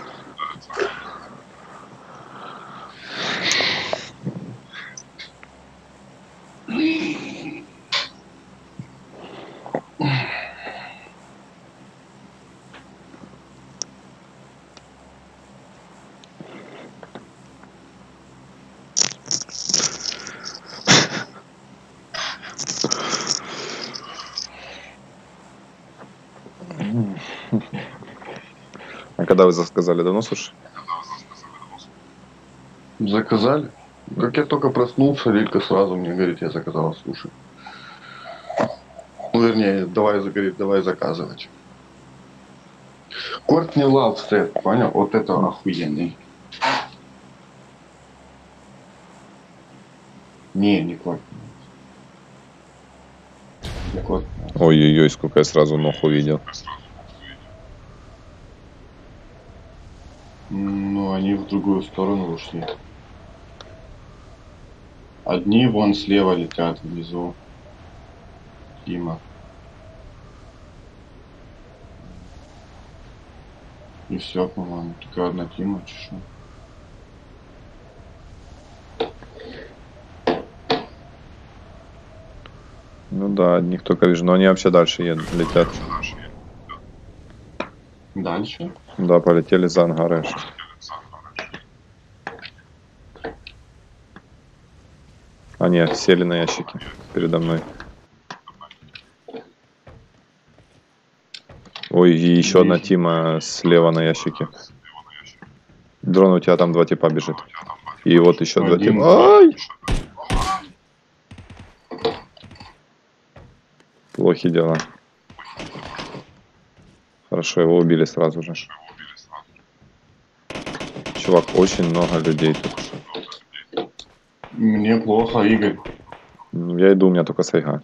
А когда вы заказали, давно слушай? Заказали? Как я только проснулся, Лилька сразу мне говорит, я заказала суши. Ну, вернее, давай, говорит, давай заказывать. Кортни Лав сет, понял? Вот это охуенный. Не, не квад. Не квад. Ой-ой-ой, сколько я сразу ног увидел. М, Ну, они в другую сторону ушли. Одни вон слева летят внизу. Тима. И все, по-моему. Только одна Тима, чешу. Ну да, одних только вижу, но они вообще дальше едут, летят. Дальше. Да, полетели за ангары. Аж. А нет, сели на ящики передо мной. Ой, и еще одна тима слева на ящике. Дрон, у тебя там два типа бежит. И вот еще два Один. типа. Ай! Плохи дела. Хорошо, его убили сразу же. Чувак, очень много людей тут. Мне плохо, Игорь. Ну, Я иду, у меня только сайга.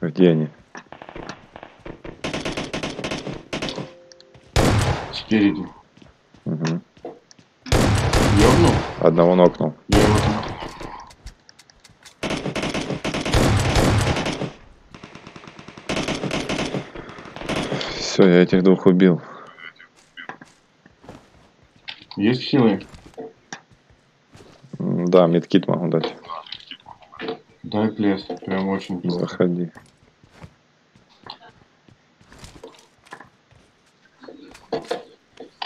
Где они? Спереди. Мгм. Ёбнул? Одного нокнул. Я его там. Все, я этих двух убил. Есть хилы? М, Да, медкит могу дать. Дай плес. Прям очень плохо. Заходи.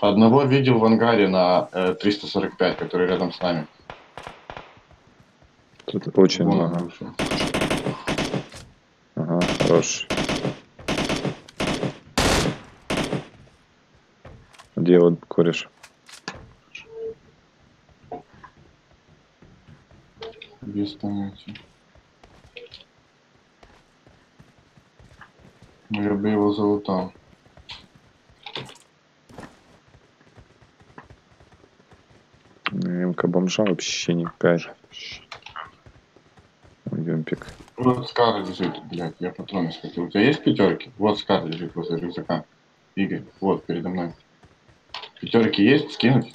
Одного видел в ангаре на э, 345, который рядом с нами. Тут очень Вон он много. Ага, хорош. Где вот кореш? Без понятия. Ну, я бы его залутал. МК бомжа вообще не кайф. Юмпик. Вот скар лежит, блядь, я патроны схватил. У тебя есть пятерки? Вот скар лежит возле рюкзака. Игорь, вот, передо мной. Пятерки есть? Скинуть?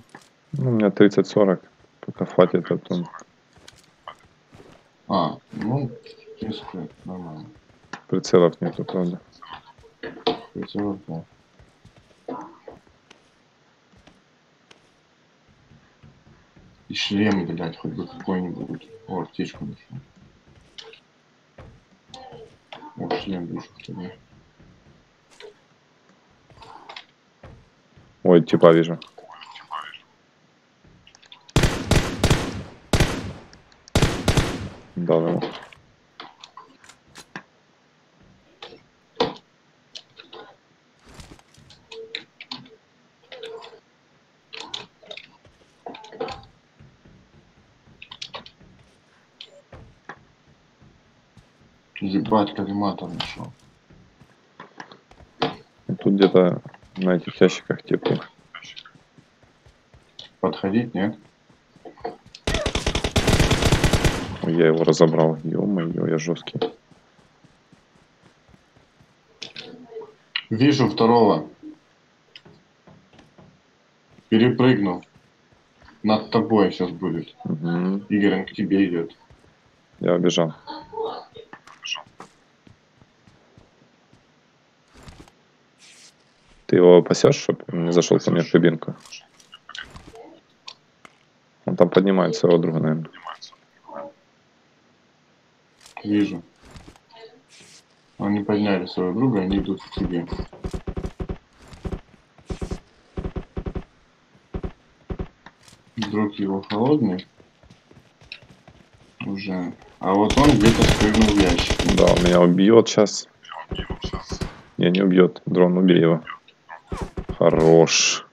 Ну, у меня 30-40. Пока хватит, а то А, ну, в принципе, нормально. прицелов нету, правда. Прицелов, да. И шлем, блядь, хоть бы какой-нибудь. О, аптечку нашел. О, шлем душу второй. Ой, типа вижу. Дал ему. Ебать, коллиматор нашел. Тут где-то на этих ящиках типа. Подходить, нет? Я его разобрал. Ё-моё, я жесткий. Вижу второго. Перепрыгнул. Над тобой сейчас будет. Мгм. Игорь, он к тебе идет. Я убежал. Его пасешь, чтобы не зашел ко мне в кабинку? Он там поднимает своего друга, наверное. Вижу. Они подняли своего друга, они идут к тебе. Друг его холодный. Уже. А вот он где-то спрыгнул в ящик. Да, он меня убьет сейчас. Не, не убьет. Дрон, убей его. Хорош.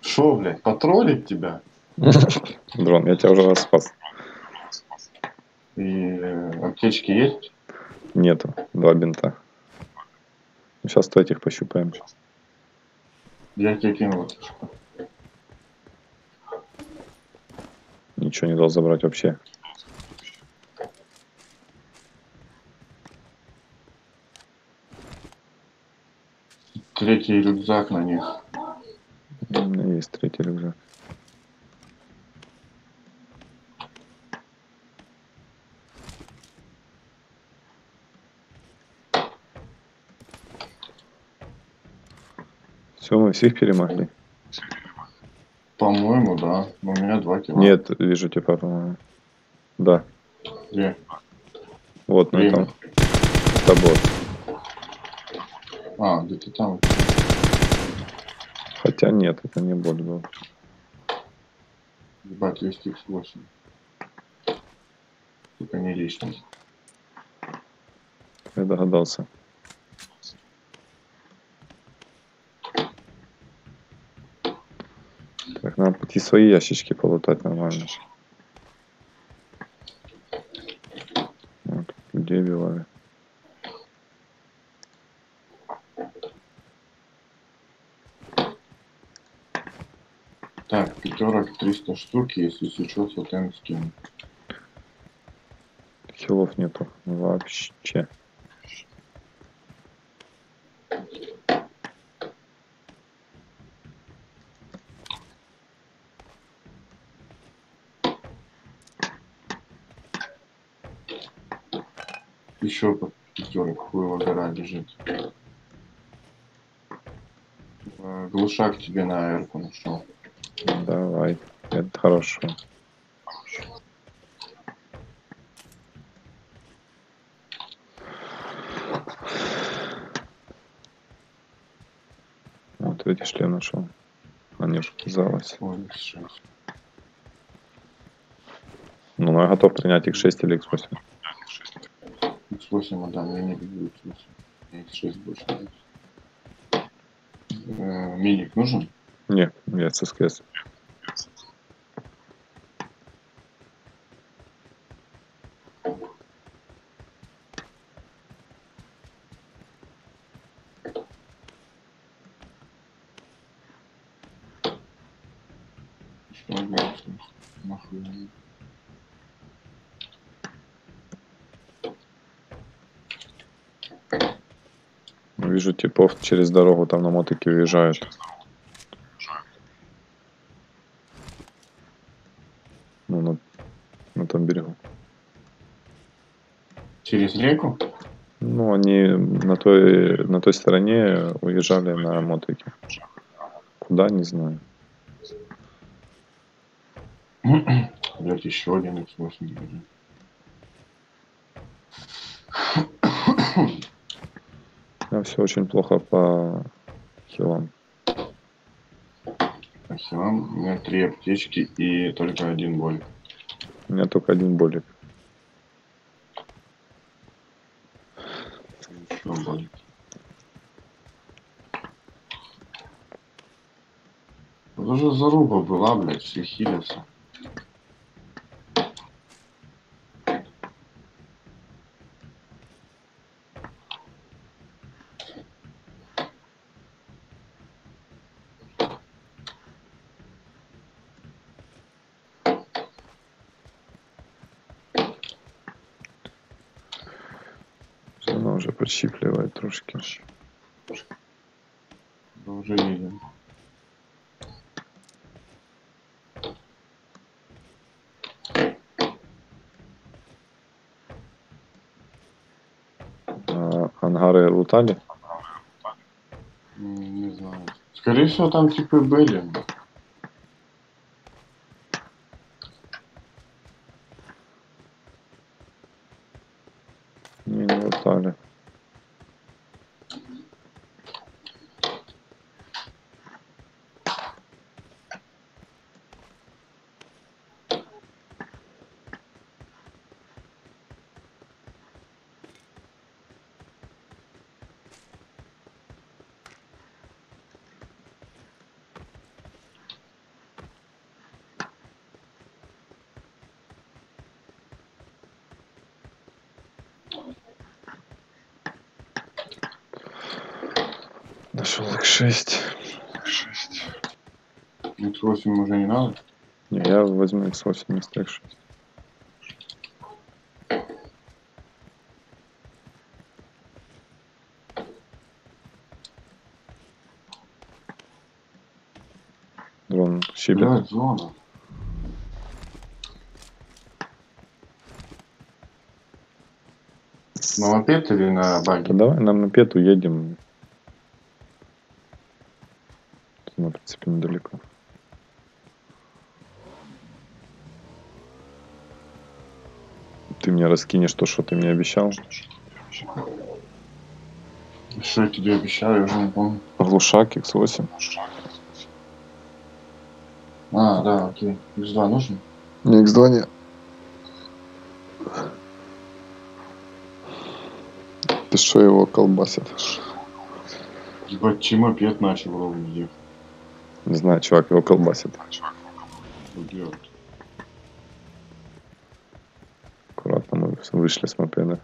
Шо, блядь, потроллить тебя? Дрон, я тебя уже раз спас. И аптечки есть? Нету. Два бинта. Сейчас то этих пощупаем. Я тебе кинул. Ничего не дал забрать вообще. Третий рюкзак на них. У меня есть третий рюкзак. Все, мы всех перемогли. По-моему, да. У меня два кило. Нет, вижу тебя, по-моему. Да, Где? вот на этом тобой. А, где-то там. Хотя нет, это не боль был. Ебать, есть X8. Только не лишний. Я догадался. Так, надо пойти свои ящички полутать нормально людей убивали. Так, пятерок 300 штук, если сейчас вот им скину. Хилов нету вообще. Еще по пятерок хуево гора лежит. Э, Глушак тебе на аэрку нашел. Давай, это хорошо. Вот видишь, шлем нашел. А не шесть. Ну, ну, я готов принять X6 или X8. X8 отдам, я не люблю X8. Мне X6 больше нравится. Э, Миник нужен? Не, я с Делать? Нахуй. не- Вижу типов через дорогу там на мотике уезжают. Ну, на, на том берегу. Через реку? Ну, они на той, на той стороне уезжали на мотике. Куда, не знаю. Блять, еще один X8 беру. Да, все очень плохо по хилам. Спасибо. У меня три аптечки и только один боль. У меня только один болик. Еще боль. Это же заруба была, блядь, все хилятся. Она уже подщипливает трошки. Да уже едем. А, ангары лутали? М, Не знаю. Скорее всего, там типы были. 6. 6. X8 уже не надо? Не, я возьму X8 вместо X6. Дрон щебет. Да, зона. На мопед или на баге? Да давай на мопед уедем. Ну, в принципе, недалеко. Ты мне раскинешь то, что ты мне обещал. Что я тебе обещал, я уже не помню. Глушак X8. А, да, окей. X2 нужен? Не X2 не. Ты что его колбасит? Ебать, чем мопед начал ровно ехать. Не знаю, чувак его колбасит. Аккуратно мы вышли с мопеда.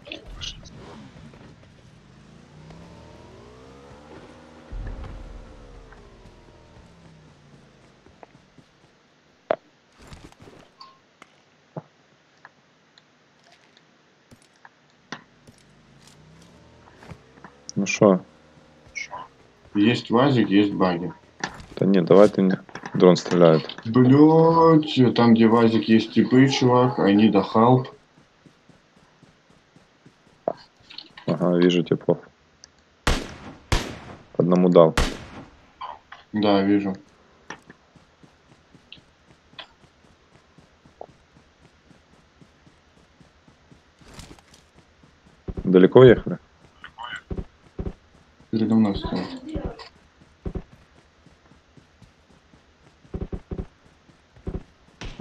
Ну что? Есть вазик, есть баги. Да нет, давай ты мне. Дрон стреляет. Блять, там где вазик есть типы, чувак, они да халп. Ага, вижу типов. Одному дал. Да, вижу. Далеко ехали? Передо мной стоит.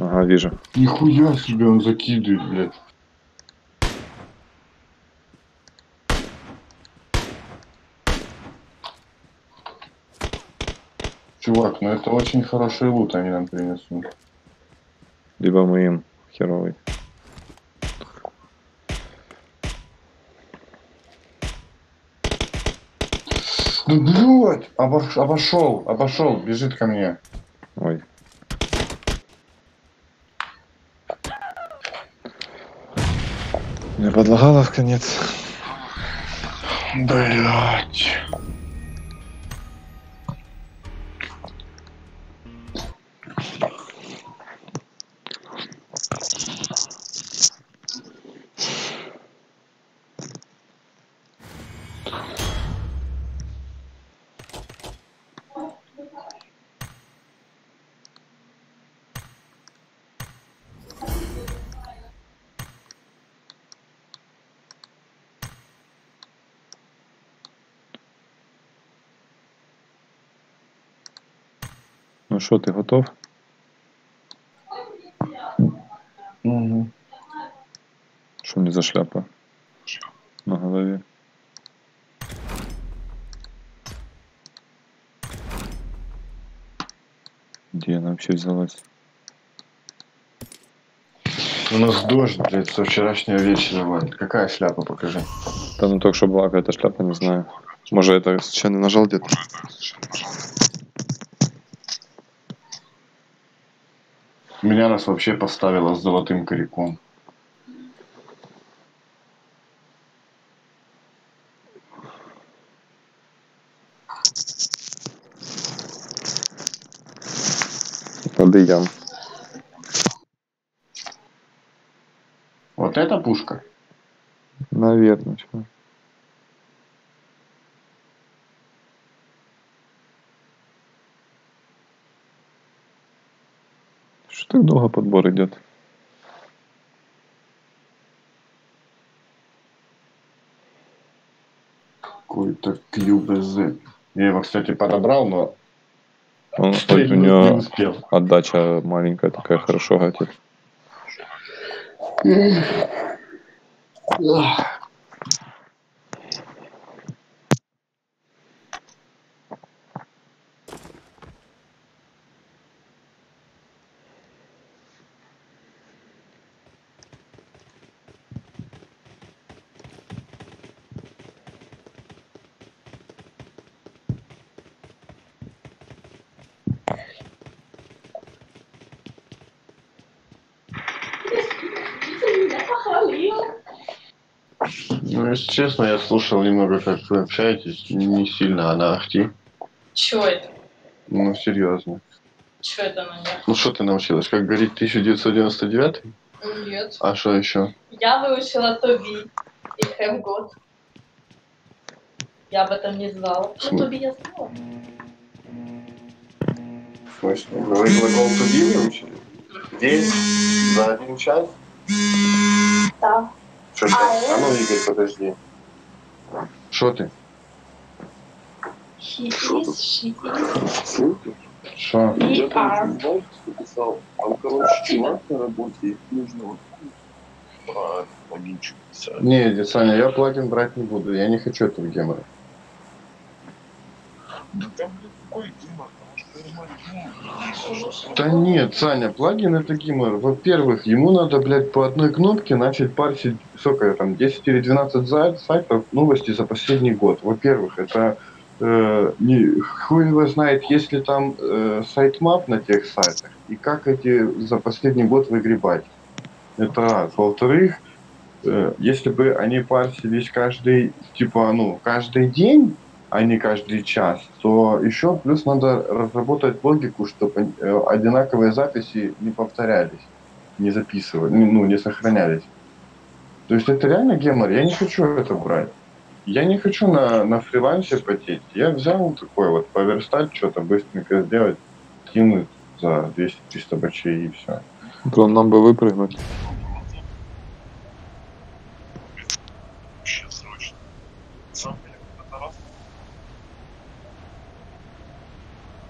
Ага, вижу. Нихуя себе он закидывает, блядь. Чувак, ну это очень хороший лут они нам принесут. Либо мы им херовый. Ну блядь, обош- обошел, обошел, бежит ко мне. Ой. Мне подлагало в конец. Блять. Готов? Угу. Что мне за шляпа? На голове. Где она вообще взялась? У нас дождь, блядь, со вчерашнего вечера, блядь. Какая шляпа, покажи. Да ну только что была какая-то шляпа, не знаю. Может это случайно нажал где-то? Меня нас вообще поставила с золотым коряком. Ям. Вот эта пушка? Наверное, так долго подбор идет? Какой-то QBZ. Я его, кстати, подобрал, но Он, ой, у стрельнуть не него отдача маленькая такая, хорошо гатит. Если честно, я слушал немного, как вы общаетесь, не сильно, а на ахти. Чё это? Ну, серьезно. Чё это на них? Ну, что ты научилась? Как говорить 1999? Нет. А что еще? Я выучила Тоби и Have God. Я об этом не знала. Ну, Тоби я знала. В смысле? Вы глагол to be выучили? День? За один час? Да. Что ж, а ну, Игорь, подожди. Что ты? She is, Что? we are. Знаешь, что писал? Там, короче, чувак на работе, нужно вот про логинчик писать. Не, Саня, я плагин брать не буду. Я не хочу этого гемора. Да там, блин, какой что нормально. Да нет, Саня, плагин это гемор. Во-первых, ему надо, блядь, по одной кнопке начать парсить, сколько там, 10 или 12 за- сайтов новости за последний год. Во-первых, это э, не, хуй его знает, есть ли там э, sitemap на тех сайтах, и как эти за последний год выгребать. Это раз. Во-вторых, э, если бы они парсились каждый, типа, ну, каждый день, а не каждый час, то еще плюс надо разработать логику, чтобы э, одинаковые записи не повторялись, не записывались, ну, не сохранялись. То есть это реально гемор, я не хочу это брать. Я не хочу на, на фрилансе потеть. Я взял такой вот, поверстать, что-то быстренько сделать, кинуть за 200-300 бачей и все. Потом нам бы выпрыгнуть. Вообще срочно. Сам я это раз.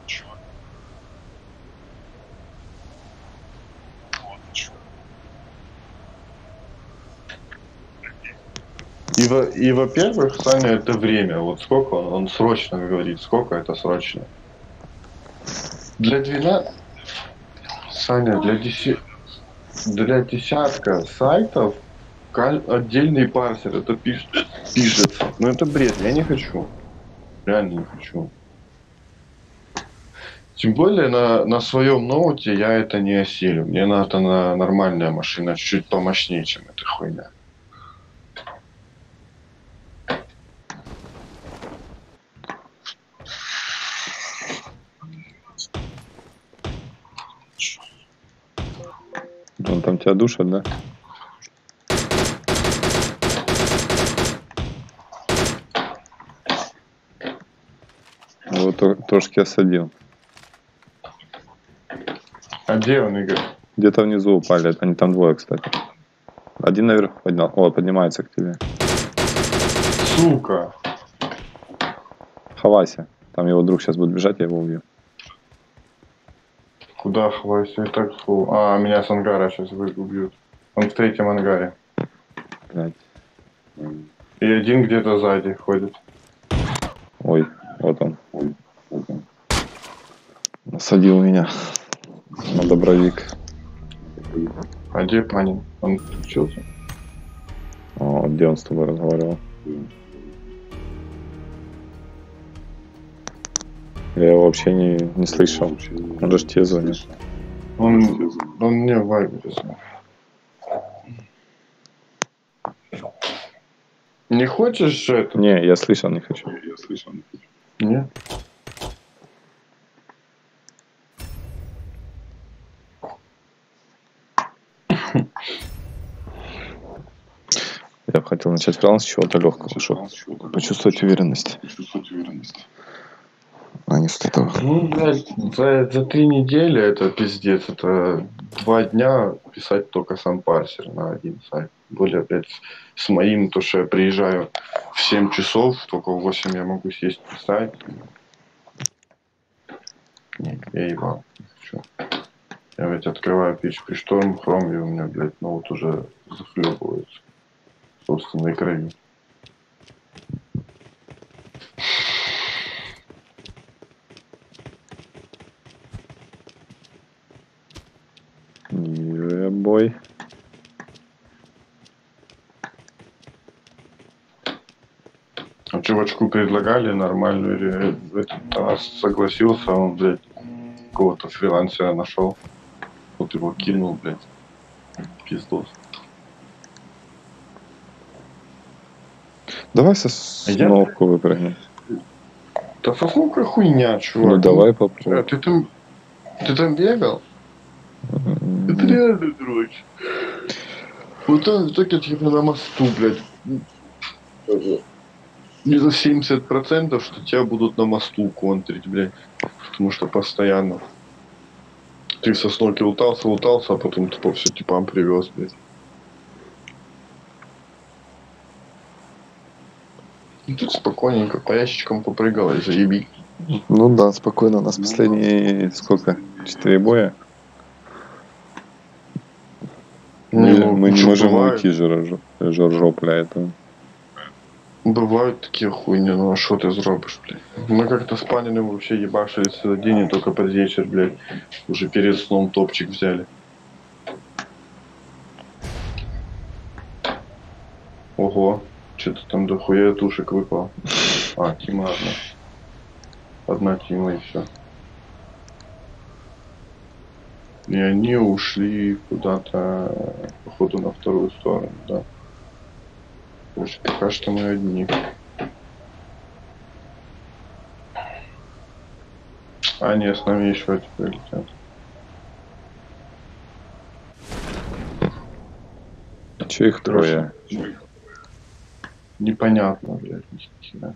Чего? Вот, чё. И, во- и во-первых, Саня, это время. Вот сколько он, он срочно говорит, сколько это срочно. Для 12... Саня, для, деся- для десятка сайтов отдельный парсер, это пиш... пишется. Но это бред, я не хочу. Реально не хочу. Тем более на, на своем ноуте я это не осилю. Мне надо на нормальная машина, чуть-чуть помощнее, чем эта хуйня. Он там тебя душит, да? Вот то- трошки осадил. А где он, Игорь? Где-то внизу упали. Они там двое, кстати. Один наверх поднял. О, поднимается к тебе. Сука! Хавайся. Там его друг сейчас будет бежать, я его убью. Куда хватит? И так фу. А, меня с ангара сейчас убьют. Он в третьем ангаре. Блядь. И один где-то сзади ходит. Ой, вот он. Насадил меня. На добровик. А где Панин? Он включился. О, где он с тобой разговаривал? Я его вообще не, не слышал. Он же тебе звонит. Он, он мне в вайбере звонит. Не хочешь же это? Не, я слышал, не хочу. Я слышал. Нет? Я бы хотел начать фриланс с чего-то легкого, чтобы почувствовать уверенность, Почувствовать уверенность. А не с этого. Ну, блядь, за, за три недели это пиздец. Это два дня писать только сам парсер на один сайт. Более, блядь, с моим, то, что я приезжаю в 7 часов, только в 8 я могу сесть писать. Не, я ебал. хочу. Я ведь открываю PHP Storm, Chrome, и у меня, блядь, ноут уже захлебывается собственной крови. А чувачку предлагали нормальную, ре- этот раз согласился, он, блядь, какого-то фрилансера нашел. Вот его кинул, блядь. Пиздос. Давай сосновку выпрыгни. Да сосновка хуйня, чувак. Ну давай А, попробуй. ты там... Ты там бегал? Это М, реально дрочь. Вот так, так я типа на мосту, блядь. Не за 70% что тебя будут на мосту контрить, блядь. Потому что постоянно. Ты со сноки лутался, лутался, а потом тупо все типам привез, блядь. Ну, тут спокойненько по ящичкам попрыгал и заеби. Ну да, спокойно. У нас последние сколько? Четыре боя. Мы, Ну, мы не можем бывает. уйти жор- жоржопля этого. Бывают такие хуйни, ну а что ты зробишь, блядь? Мы как-то с Паниным вообще ебашили целый день, и только под вечер, блядь, уже перед сном топчик взяли. Ого, что-то там дохуя тушек выпало. А, Тима одна. Одна Тима и все. И они ушли куда-то, походу, на вторую сторону, да. То есть пока что мы одни. А, нет, с нами еще теперь летят. Че их трое? Непонятно, блядь, ни хера.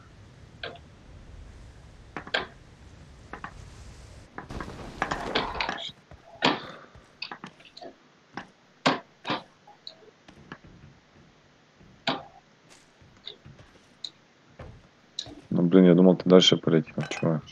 Ну блин, я думал, ты дальше полетел, чувак.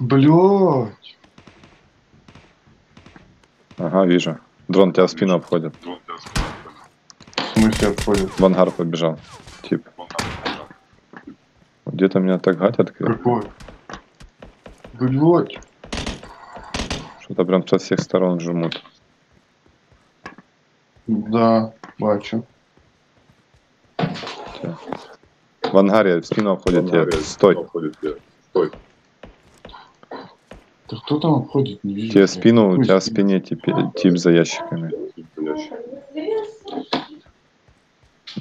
Блядь! Ага, вижу. Дрон тебя в спину обходит. В обходит? В ангар побежал. Тип. Где-то меня так гатят, Какой? Блядь! что-то прям со всех сторон жмут. Да, бачу. В ангаре в спину обходит тебя. Стой. Да кто там обходит? Не вижу. Тебе спину, у тебя в спине тип, тип за ящиками. У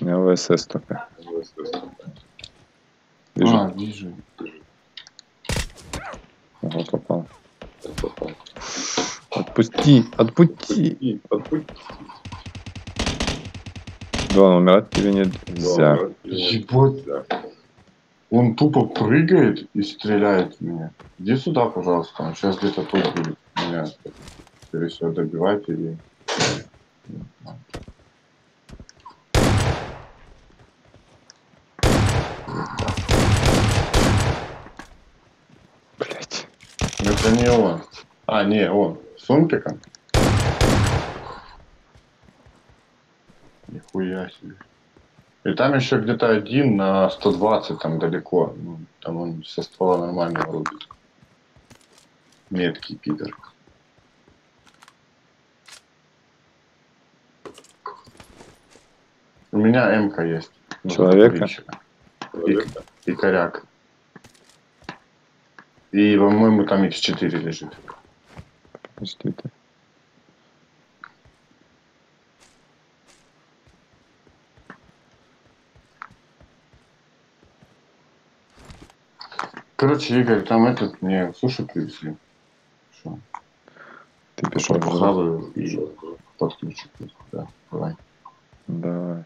меня ВСС только. Вижу. А, вижу. Ого, попал. Отпусти, отпусти. Да, умирать тебе нельзя. Ебать. Он тупо прыгает и стреляет в меня. Иди сюда, пожалуйста. Он сейчас где-то тут будет меня, скорее всего, добивать или... не он. А, не, он. С умпиком? Нихуя себе. И там еще где-то один на 120, там далеко. Ну, там он со ствола нормально рубит. Меткий пидор. У меня МК есть. Ну, Человека? И, и коряк. И, по-моему, там X4 лежит. Подожди ты. Короче, Игорь, там этот мне суши привезли. Что? Ты вже. Похаваю и подключу. Да, давай. Давай.